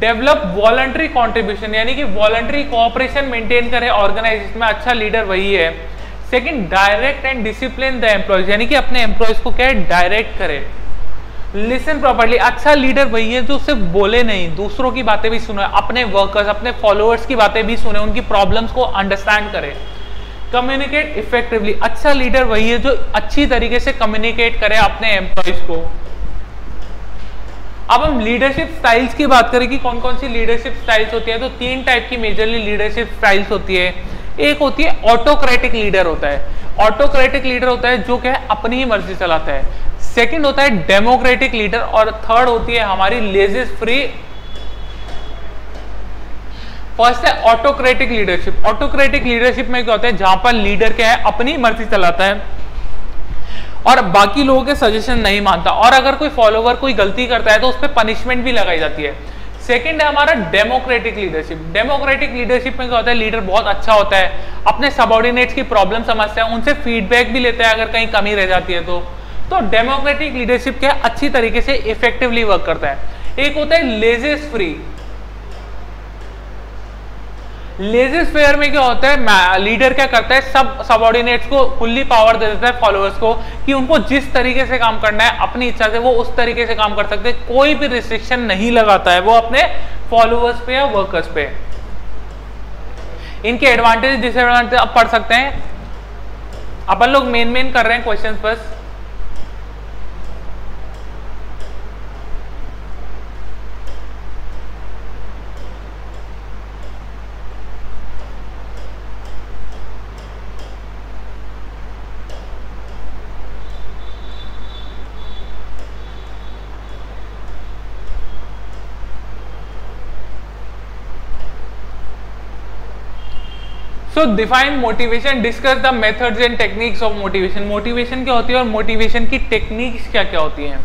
डेवलप वॉलंटरी कॉन्ट्रीब्यूशन यानी कि वॉलंटरी कोऑपरेशन मेंटेन करे ऑर्गेनाइजेशन में अच्छा लीडर वही है। Second direct and discipline the employees यानी कि अपने एम्प्लॉयज़ को क्या डायरेक्ट करे। लिसन प्रॉपरली अच्छा लीडर वही है जो सिर्फ़ बोले नहीं, दूसरों की बातें भी सुने, अपने वर्कर्स अपने फॉलोअर्स की बातें भी सुने, उनकी प्रॉब्लम्स को अंडरस्टैंड करे। कम्युनिकेट इफेक्टिवली अच्छा लीडर वही है जो अच्छी तरीके से कम्युनिकेट करे अपने एम्प्लॉयज़ को। अब हम लीडरशिप स्टाइल्स की बात करें कि कौन कौन सी लीडरशिप स्टाइल्स होती है तो तीन टाइप की मेजरली लीडरशिप स्टाइल्स होती है। एक होती है ऑटोक्रेटिक लीडर होता है। ऑटोक्रेटिक लीडर होता है जो क्या है, अपनी ही मर्ज़ी चलाता है। सेकंड होता है डेमोक्रेटिक लीडर और थर्ड होती है हमारी लेजिस फ्री फ़र्स्ट है ऑटोक्रेटिक लीडरशिप ऑटोक्रेटिक लीडरशिप में क्या होता है, जहाँ पर लीडर क्या है, अपनी मर्ज़ी चलाता है। और बाकी लोगों के सजेशन नहीं मानता। और अगर कोई फॉलोवर कोई गलती करता है तो उस पर पनिशमेंट भी लगाई जाती है। सेकेंड है हमारा डेमोक्रेटिक लीडरशिप डेमोक्रेटिक लीडरशिप में क्या होता है लीडर बहुत अच्छा होता है। अपने सबॉर्डिनेट्स की प्रॉब्लम समझता है, उनसे फीडबैक भी लेता है अगर कहीं कमी रह जाती है तो। तो डेमोक्रेटिक लीडरशिप क्या अच्छी तरीके से इफेक्टिवली वर्क करता है। एक होता है लेजेस फ्री लेजेस फेयर में क्या होता है? लीडर क्या करता है? सब सबॉर्डिनेट्स को फुल्ली पावर दे देता है फॉलोअर्स को कि उनको जिस तरीके से काम करना है, अपनी इच्छा से वो उस तरीके से काम कर सकते हैं। कोई भी रिस्ट्रिक्शन नहीं लगाता है वो अपने फॉलोअर्स पे या वर्कर्स पे। इनके एडवांटेज डिसएडवांटेज अब पढ़ सकते हैं। अपन लोग मेन मेन कर रहे हैं क्वेश्चन बस। So define motivation discuss the methods and techniques of motivation motivation क्या होती है और मोटिवेशन की टेक्निक्स क्या क्या होती हैं?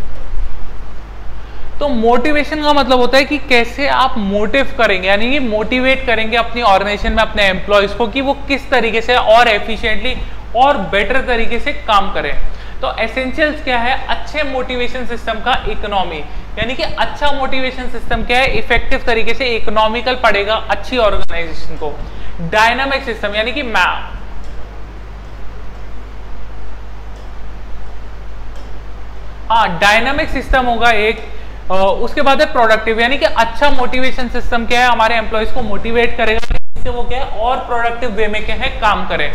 तो मोटिवेशन का मतलब होता है कि कैसे आप मोटिव करेंगे, यानी कि मोटिवेट करेंगे अपनी ऑर्गेनाइजेशन में अपने एम्प्लॉयज़ को कि वो किस तरीके से और एफिशिएंटली और बेटर तरीके से काम करें। तो एसेंशियल्स क्या है? अच्छे मोटिवेशन सिस्टम का इकोनॉमी यानी कि अच्छा मोटिवेशन सिस्टम क्या है? इफ़ेक्टिव तरीके से इकोनॉमिकल पड़ेगा अच्छी ऑर्गेनाइजेशन को। डायनामिक सिस्टम यानी कि मैप हाँ डायनामिक सिस्टम होगा एक। आ, उसके बाद है प्रोडक्टिव यानी कि अच्छा मोटिवेशन सिस्टम क्या है? हमारे एम्प्लॉयज़ को मोटिवेट करेगा वो क्या है? और प्रोडक्टिव वे में क्या है? काम करें।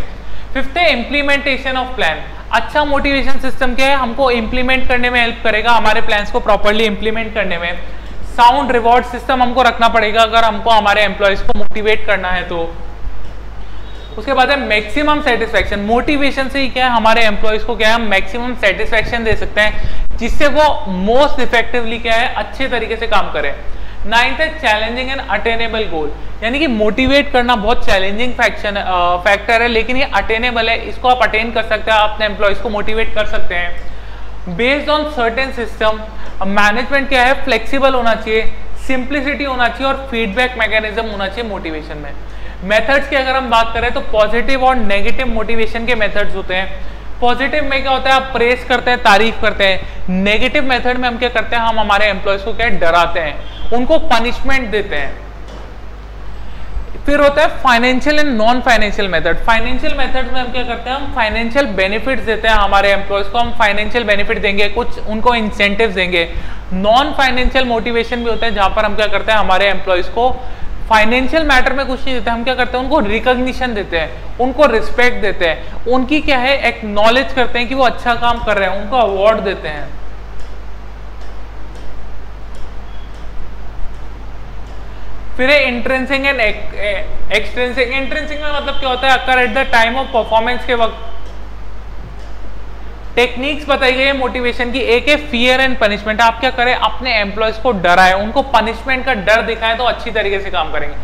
फिफ्थ है इंप्लीमेंटेशन ऑफ़ प्लान अच्छा मोटिवेशन सिस्टम क्या है? हमको इंप्लीमेंट करने में हेल्प करेगा, हमारे प्लान्स को प्रॉपरली इंप्लीमेंट करने में। साउंड रिवॉर्ड सिस्टम हमको रखना पड़ेगा अगर हमको हमारे एम्प्लॉयज़ को मोटिवेट करना है तो। उसके बाद है मैक्सिमम सेटिस्फेक्शन मोटिवेशन से ही क्या है, हमारे एम्प्लॉयज़ को क्या है, हम मैक्सिमम सेटिस्फेक्शन दे सकते हैं, जिससे वो मोस्ट इफेक्टिवली क्या है, अच्छे तरीके से काम करें. नाइन्थ है चैलेंजिंग एंड अटेनेबल गोल यानी कि मोटिवेट करना बहुत चैलेंजिंग फैक्शन फैक्टर है, लेकिन ये अटेनेबल है, इसको आप अटेन कर सकते हैं अपने एम्प्लॉयज़ को मोटिवेट कर सकते हैं. Based on certain system management क्या है फ्लेक्सिबल होना चाहिए सिंप्लिसिटी होना चाहिए और फीडबैक मैकेनिज्म होना चाहिए मोटिवेशन में. मेथड्स की अगर हम बात करें तो पॉजिटिव और नेगेटिव मोटिवेशन के मेथड्स होते हैं। पॉजिटिव में क्या होता है, आप प्रेस करते हैं, तारीफ़ करते हैं। नेगेटिव मेथड में हम क्या करते हैं, हम हमारे एम्प्लॉयज़ को क्या डराते हैं। उनको पनिशमेंट देते हैं। फिर होता है financial and non financial method financial method में हम क्या करते हैं, हम फाइनेंशियल बेनिफिट्स देते हैं हमारे एम्प्लॉयज़ को। हम फाइनेंशियल बेनिफिट देंगे, कुछ उनको इंसेंटिव देंगे। नॉन फाइनेंशियल मोटिवेशन भी होता है, जहाँ पर हम क्या करते हैं, हमारे एम्प्लॉयज़ को फाइनेंशियल मैटर में कुछ नहीं देते हम क्या करते हैं? उनको रिकॉग्निशन देते हैं, उनको रिस्पेक्ट देते हैं। उनकी क्या है? एक नॉलेज करते हैं कि वो अच्छा काम कर रहे हैं, उनको अवार्ड देते हैं। फिर है इंट्रेंसिंग एंड एक्सट्रेंसिंग इंट्रेंसिंग में मतलब क्या होता है? Occur at the time of performance के वक्त। टेक्निक्स बताई गई है मोटिवेशन की। एक है फियर एंड पनिशमेंट आप क्या करें? अपने एम्प्लॉयज़ को डराए। उनको पनिशमेंट का डर दिखाएँ तो अच्छी तरीके से काम करेंगे।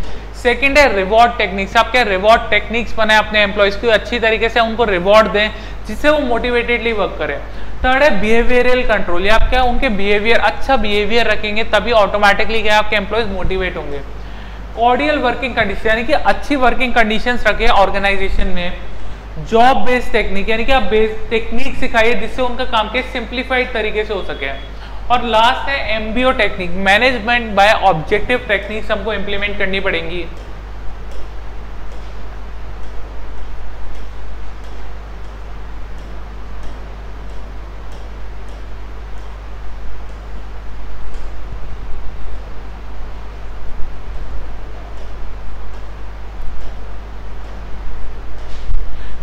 सेकंड है रिवॉर्ड टेक्निक्स आप क्या रिवॉर्ड टेक्निक्स बनाए अपने एम्प्लॉयज़ को? अच्छी तरीके से उनको रिवॉर्ड दें, जिससे वो मोटिवेटेडली वर्क करें। थर्ड है बिहेवियरल कंट्रोल आप क्या, उनके बिहेवियर अच्छा बिहेवियर रखेंगे, तभी ऑटोमेटिकली क्या आपके एम्प्लॉयज़ मोटिवेट होंगे। कॉर्डियल वर्किंग कंडीशन यानी कि अच्छी वर्किंग कंडीशन रखे ऑर्गेनाइजेशन में। जॉब बेस्ड टेक्निक यानी कि आप बेस टेक्निक सिखाइए जिससे उनका काम के सिंप्लीफाइड तरीके से हो सके। और लास्ट है MBO technique management by objective techniques हमको इंप्लीमेंट करनी पड़ेंगी।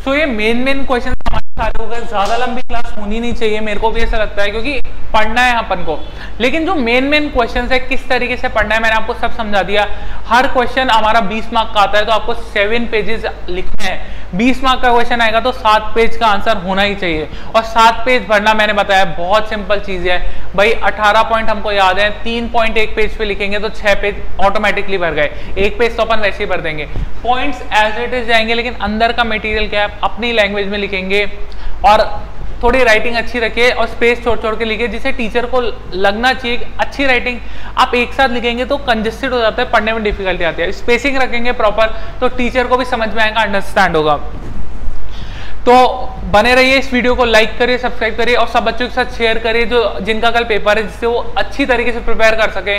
तो ये मेन मेन क्वेश्चन सारे हो गए ज़्यादा लंबी क्लास होनी नहीं चाहिए, मेरे को भी ऐसा लगता है, क्योंकि पढ़ना है अपन को। लेकिन जो मेन मेन क्वेश्चन है, किस तरीके से पढ़ना है, मैंने आपको सब समझा दिया। हर क्वेश्चन हमारा 20 मार्क का आता है तो आपको सेवन पेजेस लिखने हैं। 20 मार्क का क्वेश्चन आएगा तो सात पेज का आंसर होना ही चाहिए। और सात पेज भरना, मैंने बताया, बहुत सिंपल चीज़ है। भाई, अठारह पॉइंट हमको याद है, तीन पॉइंट एक पेज पे लिखेंगे तो छह पेज ऑटोमेटिकली भर गए। एक पेज तो अपन वैसे ही भर देंगे। पॉइंट्स एज इट इज़ जाएँगे, लेकिन अंदर का मेटीरियल क्या है, अपनी लैंग्वेज में लिखेंगे। और थोड़ी राइटिंग अच्छी रखिए और स्पेस छोड़ छोड़ के लिखिए, जिसे टीचर को लगना चाहिए अच्छी राइटिंग आप एक साथ लिखेंगे तो कंजेस्टेड हो जाता है, पढ़ने में डिफिकल्टी आती है। स्पेसिंग रखेंगे प्रॉपर तो टीचर को भी समझ में आएगा अंडरस्टैंड होगा। तो बने रहिए इस वीडियो को लाइक करिए सब्सक्राइब करिए और सब बच्चों के साथ शेयर करिए जो जिनका कल पेपर है, जिससे वो अच्छी तरीके से प्रिपेयर कर सके।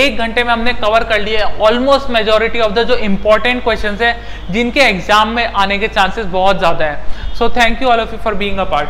एक घंटे में हमने कवर कर लिए ऑलमोस्ट मेजोरिटी ऑफ़ द जो इंपॉर्टेंट क्वेश्चन है, जिनके एग्ज़ाम में आने के चांसेस बहुत ज़्यादा है। So thank you all of you for being a part